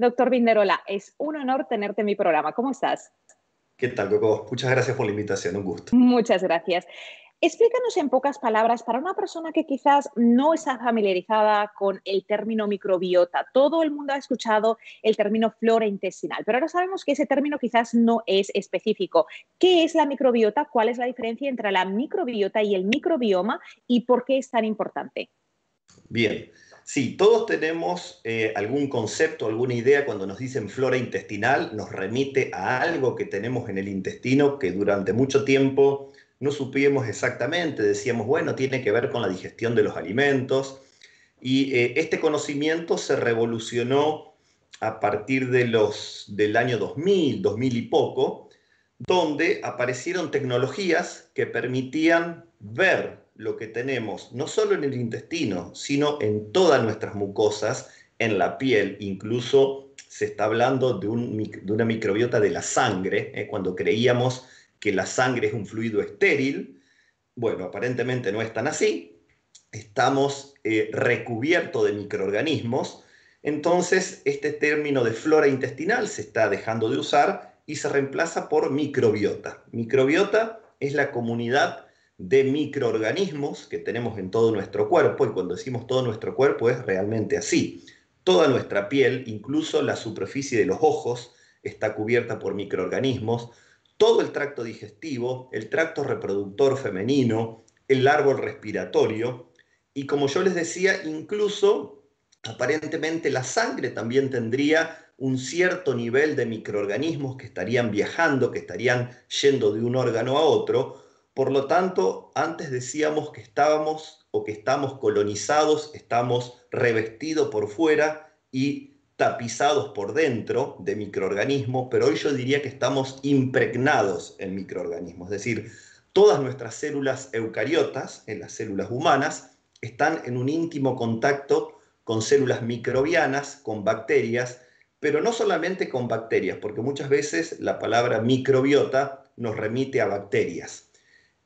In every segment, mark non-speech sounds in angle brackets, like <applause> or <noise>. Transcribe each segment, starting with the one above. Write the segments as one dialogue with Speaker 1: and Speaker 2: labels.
Speaker 1: Doctor Vinderola, es un honor tenerte en mi programa. ¿Cómo estás?
Speaker 2: ¿Qué tal, Coco? Muchas gracias por la invitación, un gusto.
Speaker 1: Muchas gracias. Explícanos en pocas palabras para una persona que quizás no está familiarizada con el término microbiota. Todo el mundo ha escuchado el término flora intestinal, pero ahora sabemos que ese término quizás no es específico. ¿Qué es la microbiota? ¿Cuál es la diferencia entre la microbiota y el microbioma? ¿Y por qué es tan importante?
Speaker 2: Bien, sí, todos tenemos eh, algún concepto, alguna idea cuando nos dicen flora intestinal, nos remite a algo que tenemos en el intestino que durante mucho tiempo no supimos exactamente, decíamos, bueno, tiene que ver con la digestión de los alimentos, y eh, este conocimiento se revolucionó a partir de los, del año 2000, 2000 y poco, donde aparecieron tecnologías que permitían ver lo que tenemos, no solo en el intestino, sino en todas nuestras mucosas, en la piel, incluso se está hablando de, una microbiota de la sangre, eh, cuando creíamos que la sangre es un fluido estéril. Bueno, aparentemente no es tan así. Estamos eh, recubiertos de microorganismos. Entonces, este término de flora intestinal se está dejando de usar y se reemplaza por microbiota. Microbiota es la comunidad de microorganismos que tenemos en todo nuestro cuerpo y cuando decimos todo nuestro cuerpo es realmente así. Toda nuestra piel, incluso la superficie de los ojos, está cubierta por microorganismos todo el tracto digestivo, el tracto reproductor femenino, el árbol respiratorio y como yo les decía, incluso aparentemente la sangre también tendría un cierto nivel de microorganismos que estarían viajando, que estarían yendo de un órgano a otro. Por lo tanto, antes decíamos que estábamos o que estamos colonizados, estamos revestidos por fuera y tapizados por dentro de microorganismos, pero hoy yo diría que estamos impregnados en microorganismos, es decir, todas nuestras células eucariotas, en las células humanas, están en un íntimo contacto con células microbianas, con bacterias, pero no solamente con bacterias, porque muchas veces la palabra microbiota nos remite a bacterias.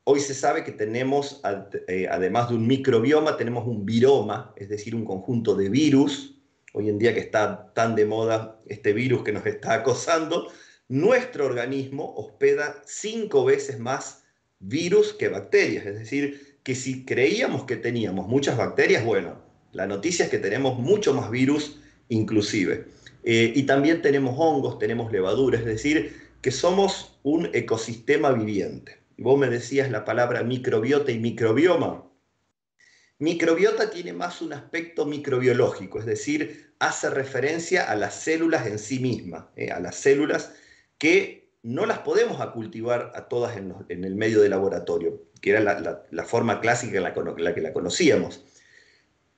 Speaker 2: Hoy se sabe que tenemos, eh, además de un microbioma, tenemos un viroma, es decir, un conjunto de virus, hoy en día que está tan de moda este virus que nos está acosando, nuestro organismo hospeda cinco veces más virus que bacterias. Es decir, que si creíamos que teníamos muchas bacterias, bueno, la noticia es que tenemos mucho más virus inclusive. Eh, y también tenemos hongos, tenemos levaduras, es decir, que somos un ecosistema viviente. Vos me decías la palabra microbiota y microbioma. Microbiota tiene más un aspecto microbiológico, es decir, hace referencia a las células en sí mismas, eh, a las células que no las podemos cultivar a todas en, el medio de laboratorio, que era la, forma clásica en la, la, que la conocíamos.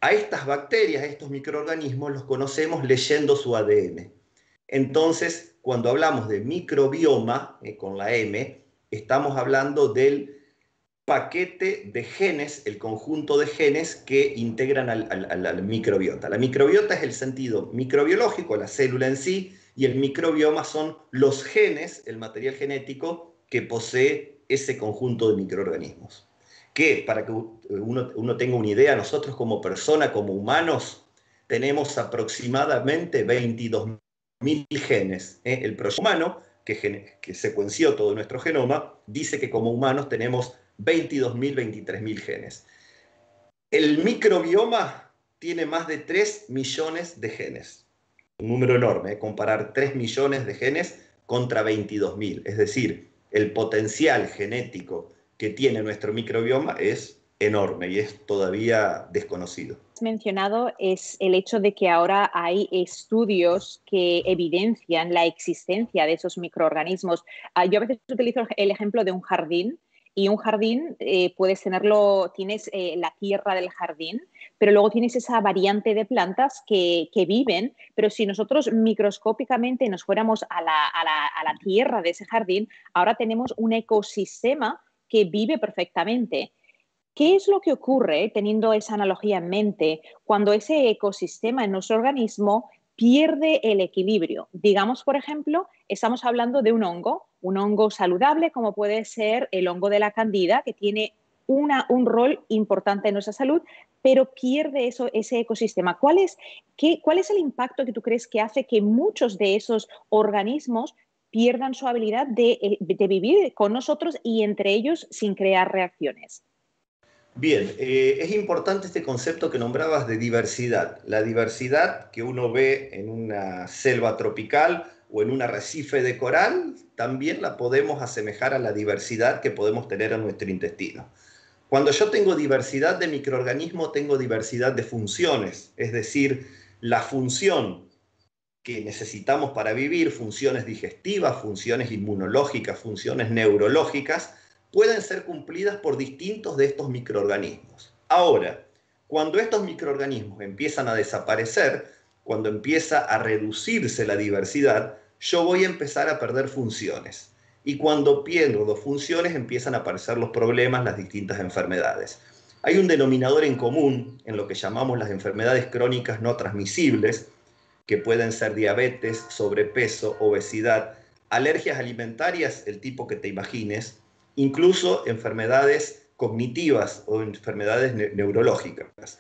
Speaker 2: A estas bacterias, a estos microorganismos, los conocemos leyendo su ADN. Entonces, cuando hablamos de microbioma, eh, con la M, estamos hablando del paquete de genes, el conjunto de genes que integran al, microbiota. La microbiota es el sentido microbiológico, la célula en sí, y el microbioma son los genes, el material genético que posee ese conjunto de microorganismos. Que, para que uno, tenga una idea, nosotros como persona, como humanos, tenemos aproximadamente 22.000 genes. ¿eh? El proyecto humano, que, secuenció todo nuestro genoma, dice que como humanos tenemos 22.000, 23.000 genes. El microbioma tiene más de 3 millones de genes. Un número enorme, ¿eh? comparar 3 millones de genes contra 22.000. Es decir, el potencial genético que tiene nuestro microbioma es enorme y es todavía desconocido.
Speaker 1: Mencionado es el hecho de que ahora hay estudios que evidencian la existencia de esos microorganismos. Ah, yo a veces utilizo el ejemplo de un jardín y un jardín eh, puedes tenerlo, tienes eh, la tierra del jardín, pero luego tienes esa variante de plantas que, viven, pero si nosotros microscópicamente nos fuéramos a, la, a la tierra de ese jardín, ahora tenemos un ecosistema que vive perfectamente. ¿Qué es lo que ocurre, teniendo esa analogía en mente, cuando ese ecosistema en nuestro organismo pierde el equilibrio? Digamos, por ejemplo, estamos hablando de un hongo un hongo saludable como puede ser el hongo de la candida, que tiene un rol importante en nuestra salud, pero pierde eso, ese ecosistema. ¿Cuál es, qué, ¿Cuál es el impacto que tú crees que hace que muchos de esos organismos pierdan su habilidad de, eh, de vivir con nosotros y entre ellos sin crear reacciones?
Speaker 2: Bien, eh, es importante este concepto que nombrabas de diversidad. La diversidad que uno ve en una selva tropical o en un arrecife de coral, también la podemos asemejar a la diversidad que podemos tener en nuestro intestino. Cuando yo tengo diversidad de microorganismos, tengo diversidad de funciones, es decir, la función que necesitamos para vivir, funciones digestivas, funciones inmunológicas, funciones neurológicas, pueden ser cumplidas por distintos de estos microorganismos. Ahora, cuando estos microorganismos empiezan a desaparecer, cuando empieza a reducirse la diversidad, yo voy a empezar a perder funciones. Y cuando pierdo funciones empiezan a aparecer los problemas, las distintas enfermedades. Hay un denominador en común en lo que llamamos las enfermedades crónicas no transmisibles, que pueden ser diabetes, sobrepeso, obesidad, alergias alimentarias, el tipo que te imagines, incluso enfermedades cognitivas o enfermedades neurológicas.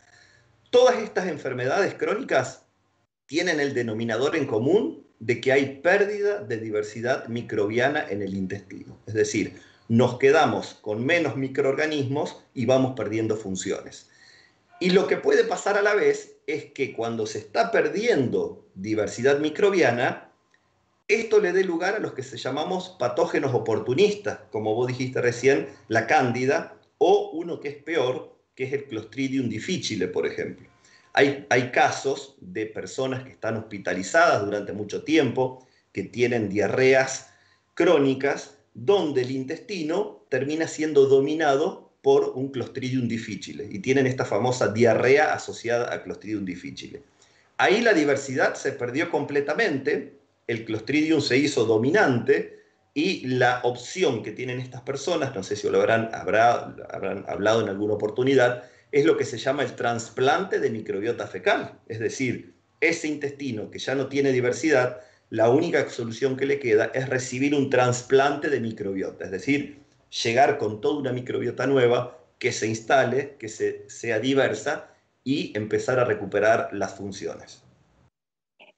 Speaker 2: Todas estas enfermedades crónicas tienen el denominador en común de que hay pérdida de diversidad microbiana en el intestino. Es decir, nos quedamos con menos microorganismos y vamos perdiendo funciones. Y lo que puede pasar a la vez es que cuando se está perdiendo diversidad microbiana, esto le dé lugar a los que se llamamos patógenos oportunistas, como vos dijiste recién, la cándida, o uno que es peor, que es el Clostridium difficile, por ejemplo. Hay, hay casos de personas que están hospitalizadas durante mucho tiempo, que tienen diarreas crónicas, donde el intestino termina siendo dominado por un Clostridium difficile y tienen esta famosa diarrea asociada a Clostridium difficile. Ahí la diversidad se perdió completamente el Clostridium se hizo dominante y la opción que tienen estas personas, no sé si lo habrán, habrán hablado en alguna oportunidad, es lo que se llama el trasplante de microbiota fecal. Es decir, ese intestino que ya no tiene diversidad, la única solución que le queda es recibir un trasplante de microbiota, es decir, llegar con toda una microbiota nueva que se instale, que sea diversa y empezar a recuperar las funciones.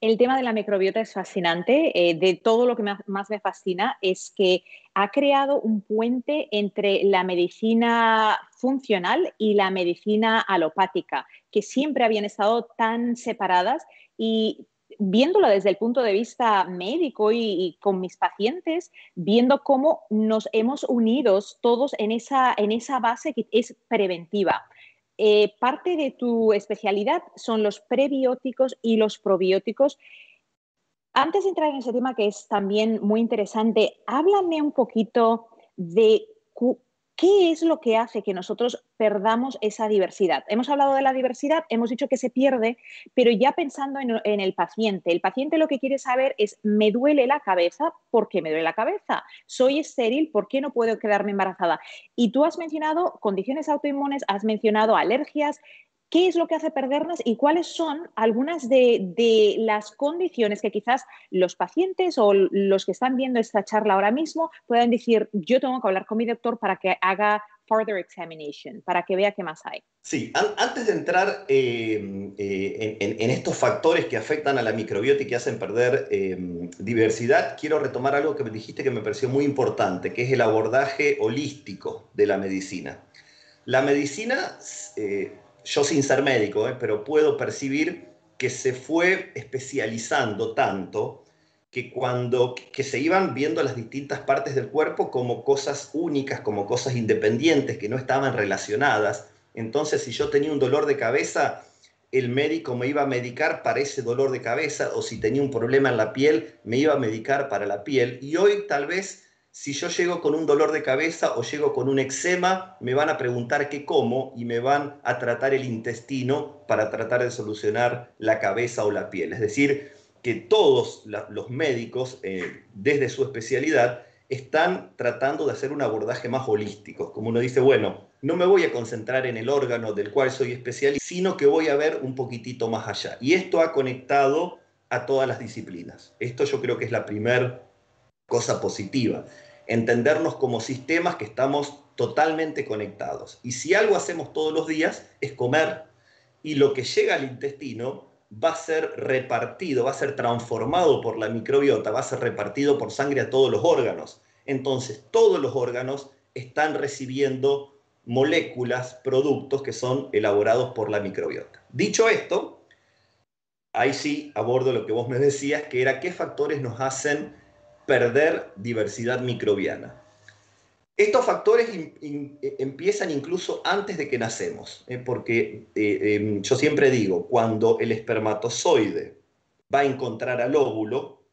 Speaker 1: El tema de la microbiota es fascinante. Eh, de todo lo que más me fascina es que ha creado un puente entre la medicina funcional y la medicina alopática, que siempre habían estado tan separadas y viéndolo desde el punto de vista médico y, con mis pacientes, viendo cómo nos hemos unido todos en esa, en esa base que es preventiva. Eh, parte de tu especialidad son los prebióticos y los probióticos. Antes de entrar en ese tema que es también muy interesante, háblame un poquito de ¿Qué es lo que hace que nosotros perdamos esa diversidad? Hemos hablado de la diversidad, hemos dicho que se pierde, pero ya pensando en, el paciente, el paciente lo que quiere saber es, ¿me duele la cabeza? ¿Por qué me duele la cabeza? ¿Soy estéril? ¿Por qué no puedo quedarme embarazada? Y tú has mencionado condiciones autoinmunes, has mencionado alergias, qué es lo que hace perdernos y cuáles son algunas de, las condiciones que quizás los pacientes o los que están viendo esta charla ahora mismo puedan decir, yo tengo que hablar con mi doctor para que haga further examination, para que vea qué más hay.
Speaker 2: Sí, antes de entrar eh, eh, en, estos factores que afectan a la microbiota y que hacen perder eh, diversidad, quiero retomar algo que me dijiste que me pareció muy importante, que es el abordaje holístico de la medicina. La medicina yo sin ser médico, eh, pero puedo percibir que se fue especializando tanto que cuando que se iban viendo las distintas partes del cuerpo como cosas únicas, como cosas independientes que no estaban relacionadas. Entonces, si yo tenía un dolor de cabeza, el médico me iba a medicar para ese dolor de cabeza, o si tenía un problema en la piel, me iba a medicar para la piel. Y hoy tal vez si yo llego con un dolor de cabeza o llego con un eczema, me van a preguntar qué como y me van a tratar el intestino para tratar de solucionar la cabeza o la piel. Es decir, que todos los médicos, eh, desde su especialidad, están tratando de hacer un abordaje más holístico. Como uno dice, bueno, no me voy a concentrar en el órgano del cual soy especialista, sino que voy a ver un poquitito más allá. Y esto ha conectado a todas las disciplinas. Esto yo creo que es la primera cosa positiva entendernos como sistemas que estamos totalmente conectados. Y si algo hacemos todos los días es comer, y lo que llega al intestino va a ser repartido, va a ser transformado por la microbiota, va a ser repartido por sangre a todos los órganos. Entonces, todos los órganos están recibiendo moléculas, productos que son elaborados por la microbiota. Dicho esto, ahí sí abordo lo que vos me decías, que era qué factores nos hacen perder diversidad microbiana. Estos factores empiezan incluso antes de que nacemos, ¿eh? porque eh, em, yo siempre digo, cuando el espermatozoide va a encontrar al óvulo,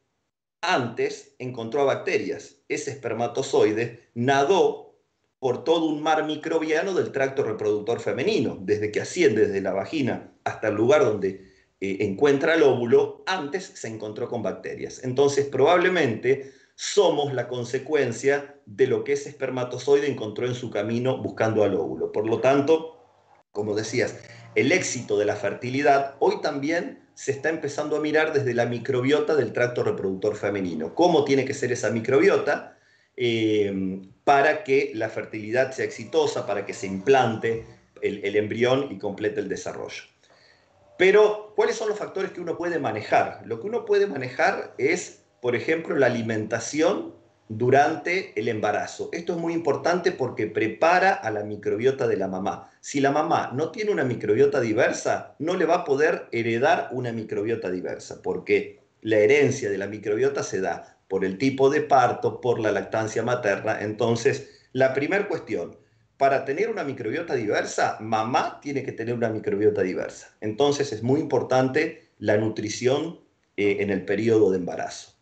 Speaker 2: antes encontró a bacterias. Ese espermatozoide nadó por todo un mar microbiano del tracto reproductor femenino, desde que asciende desde la vagina hasta el lugar donde eh, encuentra el óvulo, antes se encontró con bacterias. Entonces, probablemente somos la consecuencia de lo que ese espermatozoide encontró en su camino buscando al óvulo. Por lo tanto, como decías, el éxito de la fertilidad hoy también se está empezando a mirar desde la microbiota del tracto reproductor femenino. ¿Cómo tiene que ser esa microbiota? Eh, para que la fertilidad sea exitosa, para que se implante el, embrión y complete el desarrollo. Pero, ¿cuáles son los factores que uno puede manejar? Lo que uno puede manejar es, por ejemplo, la alimentación durante el embarazo. Esto es muy importante porque prepara a la microbiota de la mamá. Si la mamá no tiene una microbiota diversa, no le va a poder heredar una microbiota diversa, porque la herencia de la microbiota se da por el tipo de parto, por la lactancia materna. Entonces, la primera cuestión, para tener una microbiota diversa, mamá tiene que tener una microbiota diversa. Entonces, es muy importante la nutrición eh, en el periodo de embarazo.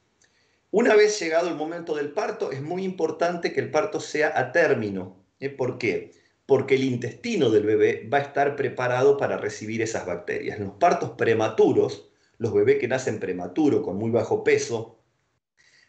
Speaker 2: Una vez llegado el momento del parto, es muy importante que el parto sea a término. ¿eh? ¿Por qué? Porque el intestino del bebé va a estar preparado para recibir esas bacterias. En los partos prematuros, los bebés que nacen prematuro, con muy bajo peso,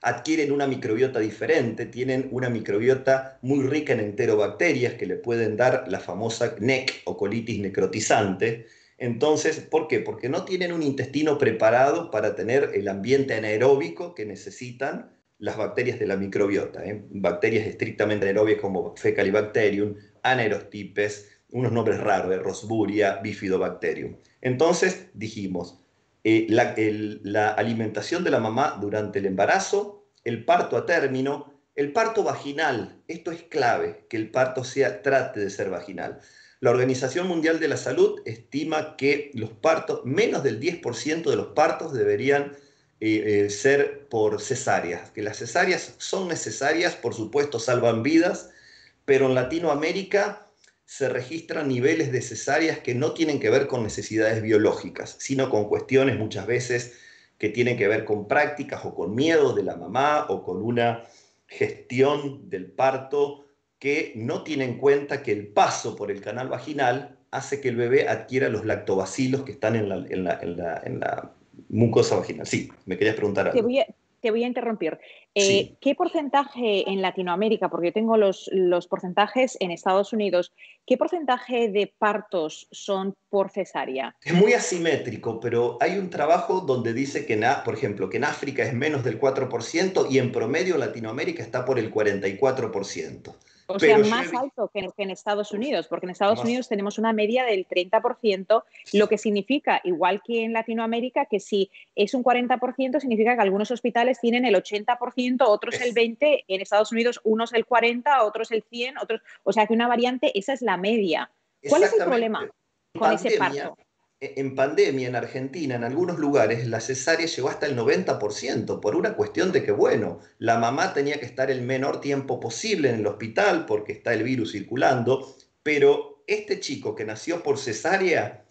Speaker 2: adquieren una microbiota diferente, tienen una microbiota muy rica en enterobacterias que le pueden dar la famosa NEC o colitis necrotizante. Entonces, ¿por qué? Porque no tienen un intestino preparado para tener el ambiente anaeróbico que necesitan las bacterias de la microbiota. ¿eh? Bacterias estrictamente anaeróbicas como Fecalibacterium, Anaerostipes, unos nombres raros, ¿eh? Rosburia, Bifidobacterium. Entonces dijimos, eh, la, alimentación de la mamá durante el embarazo, el parto a término, el parto vaginal. Esto es clave, que el parto sea, trate de ser vaginal. La Organización Mundial de la Salud estima que los partos, menos del 10% de los partos deberían eh, eh, ser por cesáreas, que las cesáreas son necesarias, por supuesto salvan vidas, pero en Latinoamérica se registran niveles de cesáreas que no tienen que ver con necesidades biológicas, sino con cuestiones muchas veces que tienen que ver con prácticas o con miedo de la mamá o con una gestión del parto que no tiene en cuenta que el paso por el canal vaginal hace que el bebé adquiera los lactobacilos que están en la, mucosa vaginal. Sí, me querías preguntar algo
Speaker 1: te voy a interrumpir. Eh, ¿Qué porcentaje en Latinoamérica, porque yo tengo los, los, porcentajes en Estados Unidos, qué porcentaje de partos son por cesárea?
Speaker 2: Es muy asimétrico, pero hay un trabajo donde dice que, por ejemplo, que en África es menos del 4% y en promedio Latinoamérica está por el 44%.
Speaker 1: O sea, más alto que en, Estados Unidos, porque en Estados Unidos tenemos una media del 30%, lo que significa, igual que en Latinoamérica, que si es un 40%, significa que algunos hospitales tienen el 80%, otros el 20%, en Estados Unidos unos el 40%, otros el 100%, otros, o sea que una variante, esa es la media. ¿Cuál es el problema con ese parto?
Speaker 2: E-, en pandemia en Argentina, en algunos lugares, la cesárea llegó hasta el 90% por una cuestión de que, bueno, la mamá tenía que estar el menor tiempo posible en el hospital porque está el virus circulando, pero este chico que nació por cesárea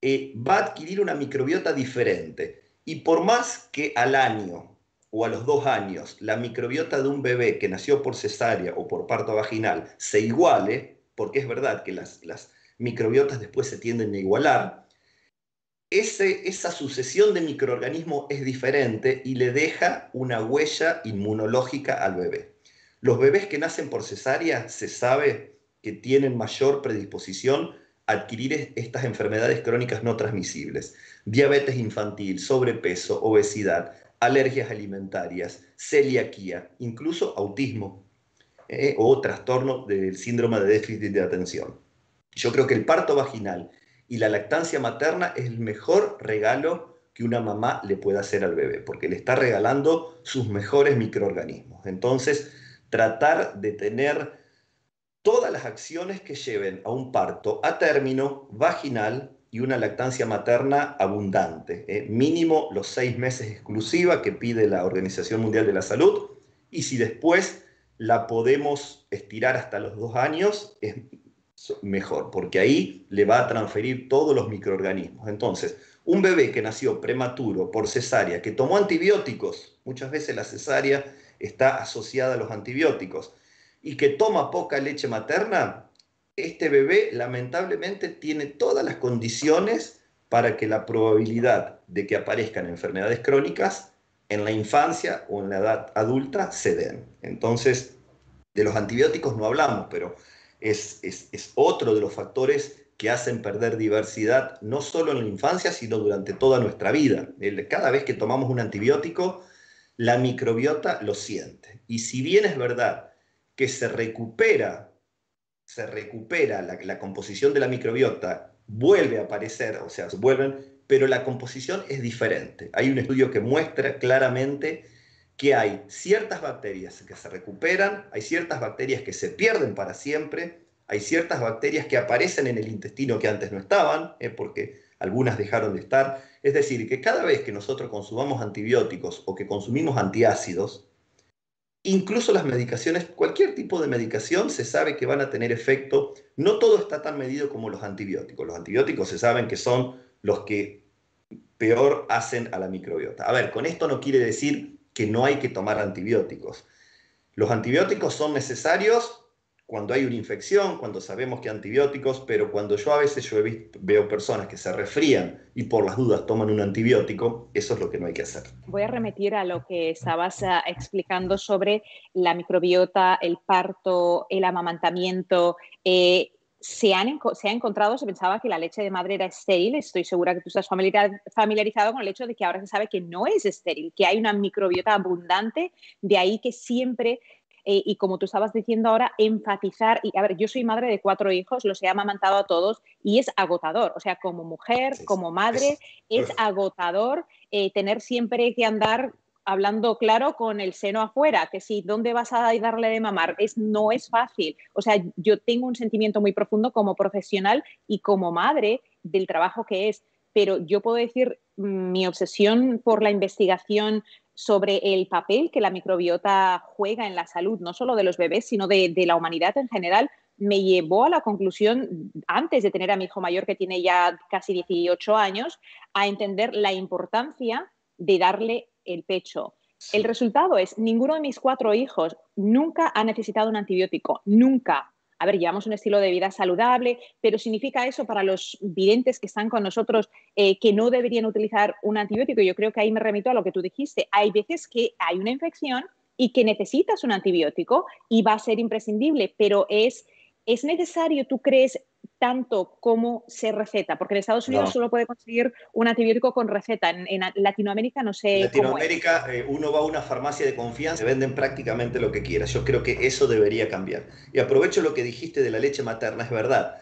Speaker 2: eh, va a adquirir una microbiota diferente. Y por más que al año o a los dos años la microbiota de un bebé que nació por cesárea o por parto vaginal se iguale, porque es verdad que las, las microbiotas después se tienden a igualar, esa sucesión de microorganismos es diferente y le deja una huella inmunológica al bebé. Los bebés que nacen por cesárea se sabe que tienen mayor predisposición a adquirir estas enfermedades crónicas no transmisibles. Diabetes infantil, sobrepeso, obesidad, alergias alimentarias, celiaquía, incluso autismo eh, o trastorno del síndrome de déficit de atención. Yo creo que el parto vaginal y la lactancia materna es el mejor regalo que una mamá le pueda hacer al bebé, porque le está regalando sus mejores microorganismos. Entonces, tratar de tener todas las acciones que lleven a un parto a término vaginal y una lactancia materna abundante, ¿eh? mínimo los seis meses exclusiva que pide la Organización Mundial de la Salud, y si después la podemos estirar hasta los dos años, es mejor, porque ahí le va a transferir todos los microorganismos. Entonces, un bebé que nació prematuro por cesárea, que tomó antibióticos, muchas veces la cesárea está asociada a los antibióticos, y que toma poca leche materna, este bebé lamentablemente tiene todas las condiciones para que la probabilidad de que aparezcan enfermedades crónicas en la infancia o en la edad adulta se den. Entonces, de los antibióticos no hablamos, pero es, es, otro de los factores que hacen perder diversidad, no solo en la infancia, sino durante toda nuestra vida. Cada vez que tomamos un antibiótico, la microbiota lo siente. Y si bien es verdad que se recupera, se recupera la, composición de la microbiota, vuelve a aparecer, o sea, vuelven, pero la composición es diferente. Hay un estudio que muestra claramente que hay ciertas bacterias que se recuperan, hay ciertas bacterias que se pierden para siempre, hay ciertas bacterias que aparecen en el intestino que antes no estaban, eh, porque algunas dejaron de estar. Es decir, que cada vez que nosotros consumamos antibióticos o que consumimos antiácidos, incluso las medicaciones, cualquier tipo de medicación se sabe que van a tener efecto. No todo está tan medido como los antibióticos. Los antibióticos se saben que son los que peor hacen a la microbiota. A ver, con esto no quiere decir que no hay que tomar antibióticos. Los antibióticos son necesarios cuando hay una infección, cuando sabemos que antibióticos, pero cuando yo a veces yo veo personas que se resfrían y por las dudas toman un antibiótico, eso es lo que no hay que hacer.
Speaker 1: Voy a remitir a lo que estabas ah, explicando sobre la microbiota, el parto, el amamantamiento. Eh, se, han, se ha encontrado, se pensaba que la leche de madre era estéril, estoy segura que tú estás familiarizado con el hecho de que ahora se sabe que no es estéril, que hay una microbiota abundante, de ahí que siempre, eh, y como tú estabas diciendo ahora, enfatizar, y a ver, yo soy madre de cuatro hijos, los he amamantado a todos y es agotador, o sea, como mujer, como madre, es, agotador eh, tener siempre que andar hablando claro con el seno afuera, que si dónde vas a darle de mamar, es, no es fácil. O sea, yo tengo un sentimiento muy profundo como profesional y como madre del trabajo que es, pero yo puedo decir mm, mi obsesión por la investigación sobre el papel que la microbiota juega en la salud, no solo de los bebés, sino de, de la humanidad en general, me llevó a la conclusión, antes de tener a mi hijo mayor que tiene ya casi 18 años, a entender la importancia de darle el pecho. El resultado es, ninguno de mis cuatro hijos nunca ha necesitado un antibiótico, nunca. A ver, llevamos un estilo de vida saludable, pero significa eso para los videntes que están con nosotros eh, que no deberían utilizar un antibiótico. Yo creo que ahí me remito a lo que tú dijiste. Hay veces que hay una infección y que necesitas un antibiótico y va a ser imprescindible, pero es, es necesario, tú crees, tanto como se receta, porque en Estados Unidos solo puede conseguir un antibiótico con receta. En, Latinoamérica no sé.
Speaker 2: En Latinoamérica eh, uno va a una farmacia de confianza, venden prácticamente lo que quiera. Yo creo que eso debería cambiar. Y aprovecho lo que dijiste de la leche materna, es verdad.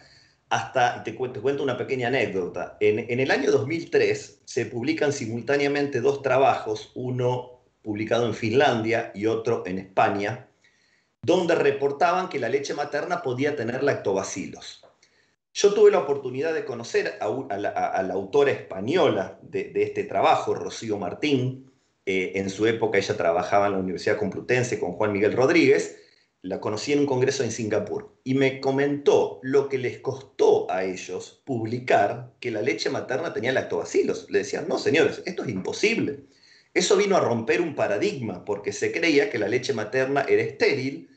Speaker 2: Hasta, te cuento, cuento una pequeña anécdota. En, en el año 2003 se publican simultáneamente dos trabajos, uno publicado en Finlandia y otro en España, donde reportaban que la leche materna podía tener lactobacilos. Yo tuve la oportunidad de conocer a, la, autora española de, este trabajo, Rocío Martín. Eh, en su época ella trabajaba en la Universidad Complutense con Juan Miguel Rodríguez. La conocí en un congreso en Singapur y me comentó lo que les costó a ellos publicar que la leche materna tenía lactobacilos. Le decían, no señores, esto es imposible. Eso vino a romper un paradigma porque se creía que la leche materna era estéril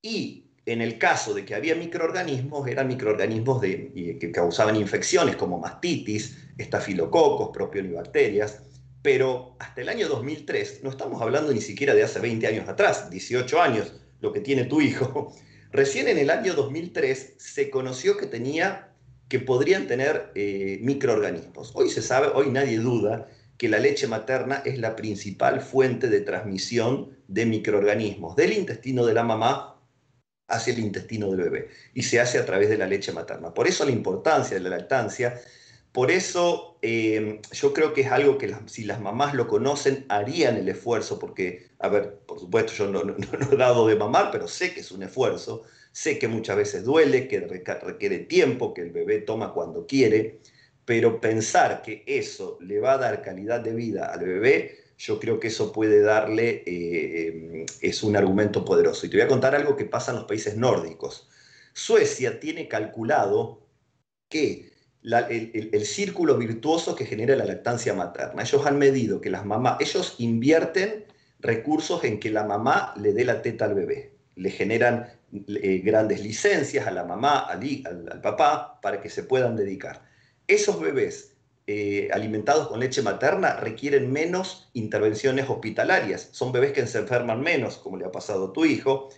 Speaker 2: y en el caso de que había microorganismos, eran microorganismos que causaban infecciones como mastitis, estafilococos, propionibacterias, pero hasta el año 2003, no estamos hablando ni siquiera de hace 20 años atrás, 18 años, lo que tiene tu hijo, <laughs> recién en el año 2003 se conoció que tenía, que podrían tener eh, microorganismos. Hoy se sabe, hoy nadie duda que la leche materna es la principal fuente de transmisión de microorganismos del intestino de la mamá hacia el intestino del bebé y se hace a través de la leche materna. Por eso la importancia de la lactancia, por eso eh, yo creo que es algo que si las mamás lo conocen harían el esfuerzo, porque, a ver, por supuesto yo no, no, he dado de mamar, pero sé que es un esfuerzo, sé que muchas veces duele, que requiere tiempo, que el bebé toma cuando quiere, pero pensar que eso le va a dar calidad de vida al bebé, yo creo que eso puede darle, eh, em, es un argumento poderoso. Y te voy a contar algo que pasa en los países nórdicos. Suecia tiene calculado que el, círculo virtuoso que genera la lactancia materna, ellos han medido que las mamás, ellos invierten recursos en que la mamá le dé la teta al bebé, le generan eh, grandes licencias a la mamá, al papá, para que se puedan dedicar. Esos bebés eh, alimentados con leche materna requieren menos intervenciones hospitalarias. Son bebés que se enferman menos, como le ha pasado a tu hijo.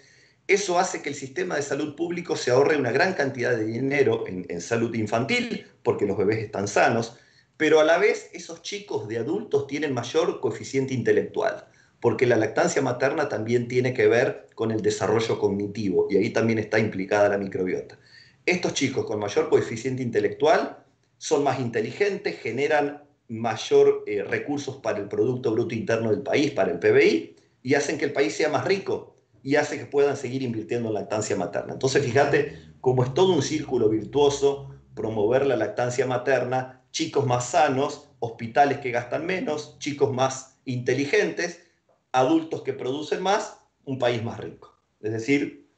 Speaker 2: Eso hace que el sistema de salud público se ahorre una gran cantidad de dinero en, en salud infantil, porque los bebés están sanos, pero a la vez esos chicos de adultos tienen mayor coeficiente intelectual, porque la lactancia materna también tiene que ver con el desarrollo cognitivo y ahí también está implicada la microbiota. Estos chicos con mayor coeficiente intelectual son más inteligentes, generan mayor eh, recursos para el Producto Bruto Interno del país, para el PBI, y hacen que el país sea más rico y hace que puedan seguir invirtiendo en lactancia materna. Entonces, fíjate cómo es todo un círculo virtuoso promover la lactancia materna, chicos más sanos, hospitales que gastan menos, chicos más inteligentes, adultos que producen más, un país más rico. Es decir,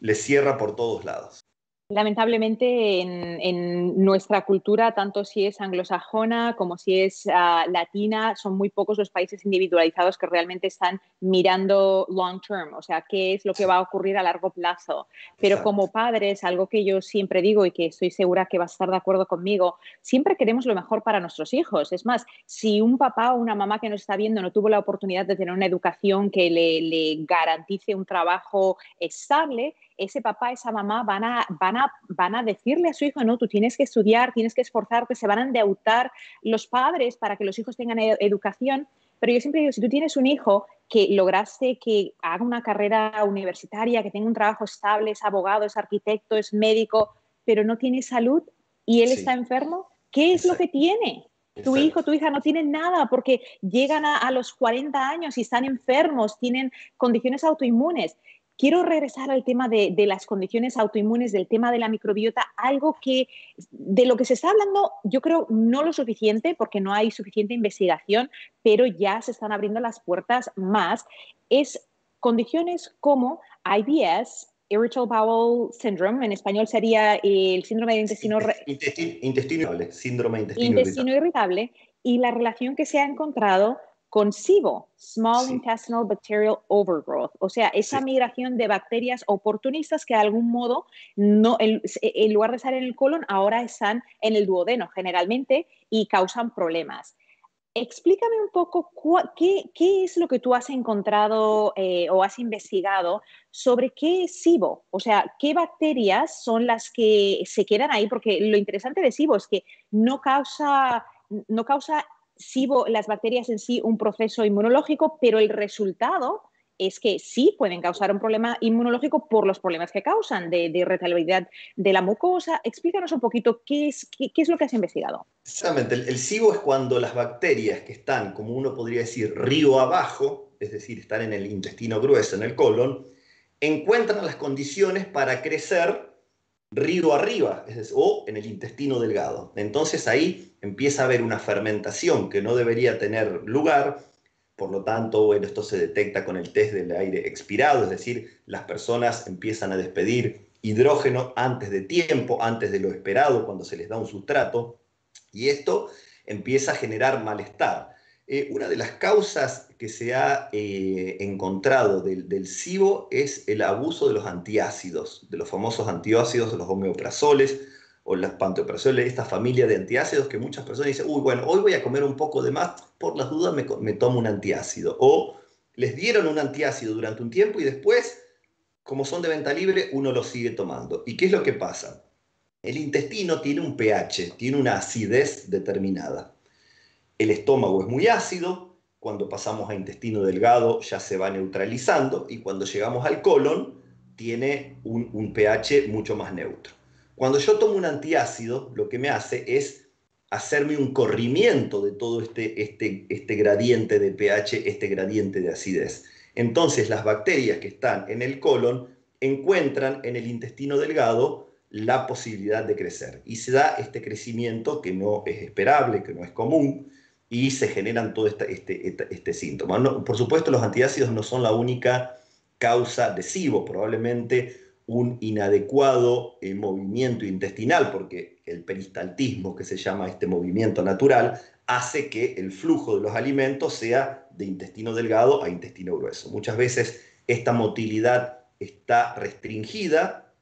Speaker 2: les cierra por todos lados.
Speaker 1: Lamentablemente en, nuestra cultura, tanto si es anglosajona como si es ah, latina, son muy pocos los países individualizados que realmente están mirando long term, o sea, qué es lo que va a ocurrir a largo plazo. Pero como padres, algo que yo siempre digo y que estoy segura que va a estar de acuerdo conmigo, siempre queremos lo mejor para nuestros hijos. Es más, si un papá o una mamá que nos está viendo no tuvo la oportunidad de tener una educación que le, le garantice un trabajo estable, ese papá, esa mamá van a, van, a, van a decirle a su hijo, no, tú tienes que estudiar, tienes que esforzarte, se van a endeutar los padres para que los hijos tengan educación. Pero yo siempre digo, si tú tienes un hijo que lograste que haga una carrera universitaria, que tenga un trabajo estable, es abogado, es arquitecto, es médico, pero no tiene salud y él está enfermo, ¿qué es lo que tiene? Tu hijo, tu hija no tienen nada porque llegan a, a, los 40 años y están enfermos, tienen condiciones autoinmunes. Quiero regresar al tema de, las condiciones autoinmunes, del tema de la microbiota, algo que de lo que se está hablando, yo creo no lo suficiente porque no hay suficiente investigación, pero ya se están abriendo las puertas más, es condiciones como IBS, Irritable Bowel Syndrome, en español sería el síndrome de intestino,
Speaker 2: irritable, síndrome
Speaker 1: de intestino irritable, y la relación que se ha encontrado con SIBO, Small Intestinal Bacterial Overgrowth, o sea, esa migración de bacterias oportunistas que de algún modo, no, en, lugar de estar en el colon, ahora están en el duodeno generalmente y causan problemas. Explícame un poco qué, qué, es lo que tú has encontrado eh, o has investigado sobre qué es SIBO, o sea, qué bacterias son las que se quedan ahí, porque lo interesante de SIBO es que no causa, no causa SIBO, las bacterias en sí, un proceso inmunológico, pero el resultado es que sí pueden causar un problema inmunológico por los problemas que causan de, irritabilidad de la mucosa. Explícanos un poquito qué es, qué, es lo que has investigado.
Speaker 2: Exactamente, el, el, SIBO es cuando las bacterias que están, como uno podría decir, río abajo, es decir, están en el intestino grueso, en el colon, encuentran las condiciones para crecer río arriba, o en el intestino delgado. Entonces ahí empieza a haber una fermentación que no debería tener lugar, por lo tanto, bueno, esto se detecta con el test del aire expirado, es decir, las personas empiezan a despedir hidrógeno antes de tiempo, antes de lo esperado, cuando se les da un sustrato, y esto empieza a generar malestar. Eh, una de las causas que se ha eh, encontrado del, del es el abuso de los antiácidos, de los famosos antiácidos, de los homeoprazoles o las pantoprazoles, esta familia de antiácidos que muchas personas dicen, uy, bueno, hoy voy a comer un poco de más, por las dudas me, me tomo un antiácido. O les dieron un antiácido durante un tiempo y después, como son de venta libre, uno lo sigue tomando. ¿Y qué es lo que pasa? El intestino tiene un pH, tiene una acidez determinada. El estómago es muy ácido, cuando pasamos a intestino delgado ya se va neutralizando y cuando llegamos al colon tiene un, pH mucho más neutro. Cuando yo tomo un antiácido, lo que me hace es hacerme un corrimiento de todo este, este, este gradiente de pH, este gradiente de acidez. Entonces las bacterias que están en el colon encuentran en el intestino delgado la posibilidad de crecer y se da este crecimiento que no es esperable, que no es común y se generan todo este, este, síntoma. por supuesto los antiácidos no son la única causa de SIBO, probablemente un inadecuado eh, movimiento intestinal, porque el peristaltismo, que se llama este movimiento natural, hace que el flujo de los alimentos sea de intestino delgado a intestino grueso. Muchas veces esta motilidad está restringida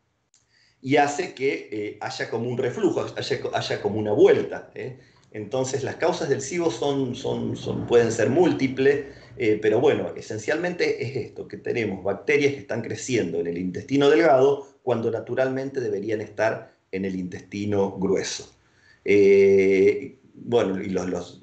Speaker 2: y hace que eh, haya como un reflujo, haya, como una vuelta. ¿eh? Entonces las causas del SIBO son, pueden ser múltiples eh, pero bueno, esencialmente es esto, que tenemos bacterias que están creciendo en el intestino delgado cuando naturalmente deberían estar en el intestino grueso. Eh, bueno, y los,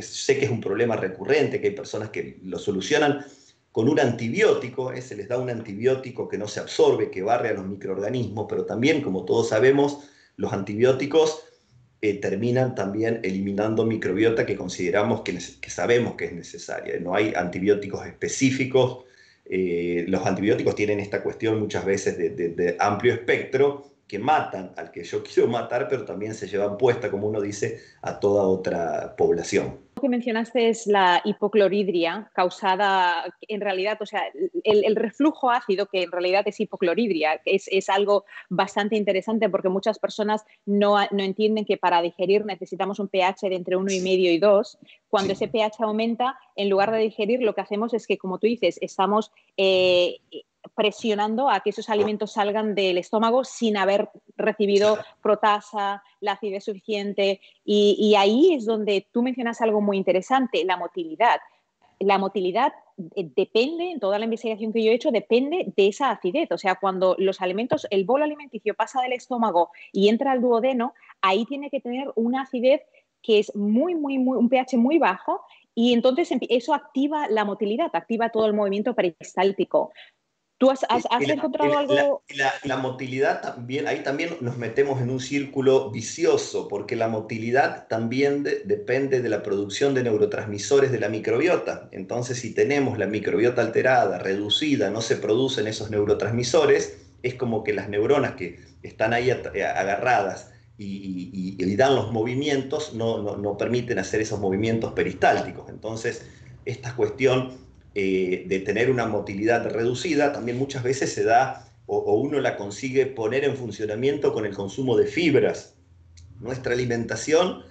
Speaker 2: sé que es un problema recurrente, que hay personas que lo solucionan con un antibiótico, eh, se les da un antibiótico que no se absorbe, que barre a los microorganismos, pero también, como todos sabemos, los antibióticos eh, terminan también eliminando microbiota que consideramos que, sabemos que es necesaria. No hay antibióticos específicos. Eh, los antibióticos tienen esta cuestión muchas veces de amplio espectro que matan al que yo <laughs> quiero matar, pero también se llevan puesta, como uno dice, a toda otra población.
Speaker 1: Lo que mencionaste es la hipocloridria causada, en realidad, o sea, el, reflujo ácido, que en realidad es hipocloridria, es, es algo bastante interesante porque muchas personas no, no, entienden que para digerir necesitamos un pH de entre 1,5 y 2. Cuando ese pH aumenta, en lugar de digerir, lo que hacemos es que, como tú dices, estamos eh, presionando a que esos alimentos salgan del estómago sin haber recibido protasa, la acidez suficiente. Y, ahí es donde tú mencionas algo muy interesante, la motilidad. La motilidad eh, depende, en toda la investigación que yo he hecho, depende de esa acidez. O sea, cuando los alimentos, el bolo alimenticio pasa del estómago y entra al duodeno, ahí tiene que tener una acidez que es muy, muy, muy, un pH muy bajo y entonces eso activa la motilidad, activa todo el movimiento peristáltico. ¿Tú has, encontrado algo?
Speaker 2: La, motilidad también, ahí también nos metemos en un círculo vicioso, porque la motilidad también depende de la producción de neurotransmisores de la microbiota. Entonces, si tenemos la microbiota alterada, reducida, no se producen esos neurotransmisores, es como que las neuronas que están ahí agarradas y, dan los movimientos no, no, no permiten hacer esos movimientos peristálticos. Entonces, esta cuestión eh, de tener una motilidad reducida, también muchas veces se da o, uno la consigue poner en funcionamiento con el consumo de fibras. Nuestra alimentación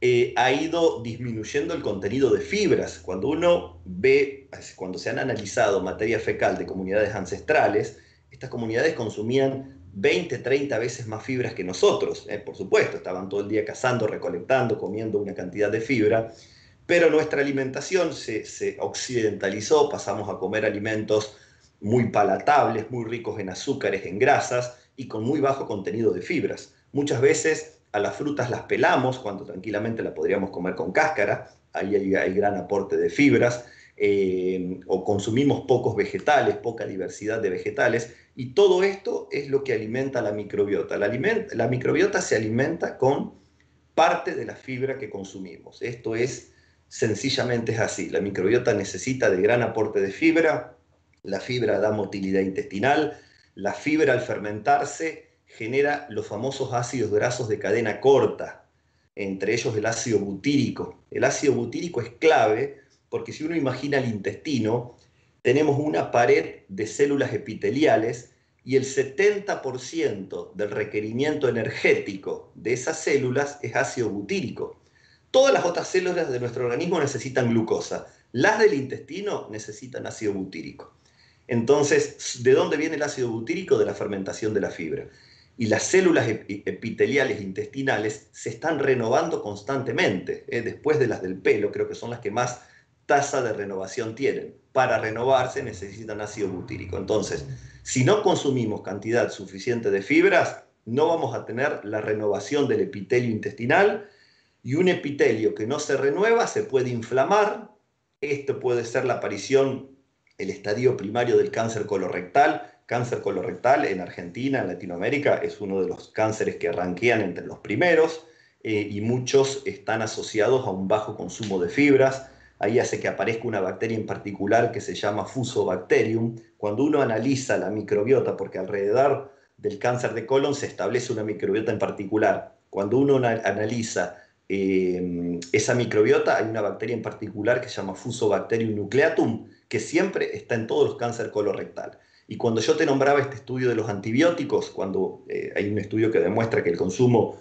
Speaker 2: eh, ha ido disminuyendo el contenido de fibras. Cuando uno ve, cuando se han analizado materia fecal de comunidades ancestrales, estas comunidades consumían 20, 30 veces más fibras que nosotros. Eh, por supuesto, estaban todo el día cazando, recolectando, comiendo una cantidad de fibra pero nuestra alimentación se, occidentalizó, pasamos a comer alimentos muy palatables, muy ricos en azúcares, en grasas y con muy bajo contenido de fibras. Muchas veces a las frutas las pelamos cuando tranquilamente la podríamos comer con cáscara, ahí hay, gran aporte de fibras, eh, o consumimos pocos vegetales, poca diversidad de vegetales, y todo esto es lo que alimenta la microbiota. la microbiota se alimenta con parte de la fibra que consumimos. Esto es sencillamente es así. La microbiota necesita de gran aporte de fibra, la fibra da motilidad intestinal, la fibra al fermentarse genera los famosos ácidos grasos de cadena corta, entre ellos el ácido butírico. El ácido butírico es clave porque si uno imagina el intestino, tenemos una pared de células epiteliales y el 70% del requerimiento energético de esas células es ácido butírico. Todas las otras células de nuestro organismo necesitan glucosa. Las del intestino necesitan ácido butírico. Entonces, ¿de dónde viene el ácido butírico? De la fermentación de la fibra. Y las células epiteliales intestinales se están renovando constantemente. ¿eh? Después de las del pelo, creo que son las que más tasa de renovación tienen. Para renovarse necesitan ácido butírico. Entonces, si no consumimos cantidad suficiente de fibras, no vamos a tener la renovación del epitelio intestinal y un epitelio que no se renueva se puede inflamar. Esto puede ser la aparición, el estadio primario del cáncer colorectal, Cáncer colorectal en Argentina, en Latinoamérica, es uno de los cánceres que ranquean entre los primeros eh, y muchos están asociados a un bajo consumo de fibras. Ahí hace que aparezca una bacteria en particular que se llama Fusobacterium. Cuando uno analiza la microbiota, porque alrededor del cáncer de colon se establece una microbiota en particular, cuando uno analiza eh, esa microbiota, hay una bacteria en particular que se llama Fusobacterium nucleatum, que siempre está en todos los cánceres colorectal. Y cuando yo te nombraba este estudio de los antibióticos, cuando eh, hay un estudio que demuestra que el consumo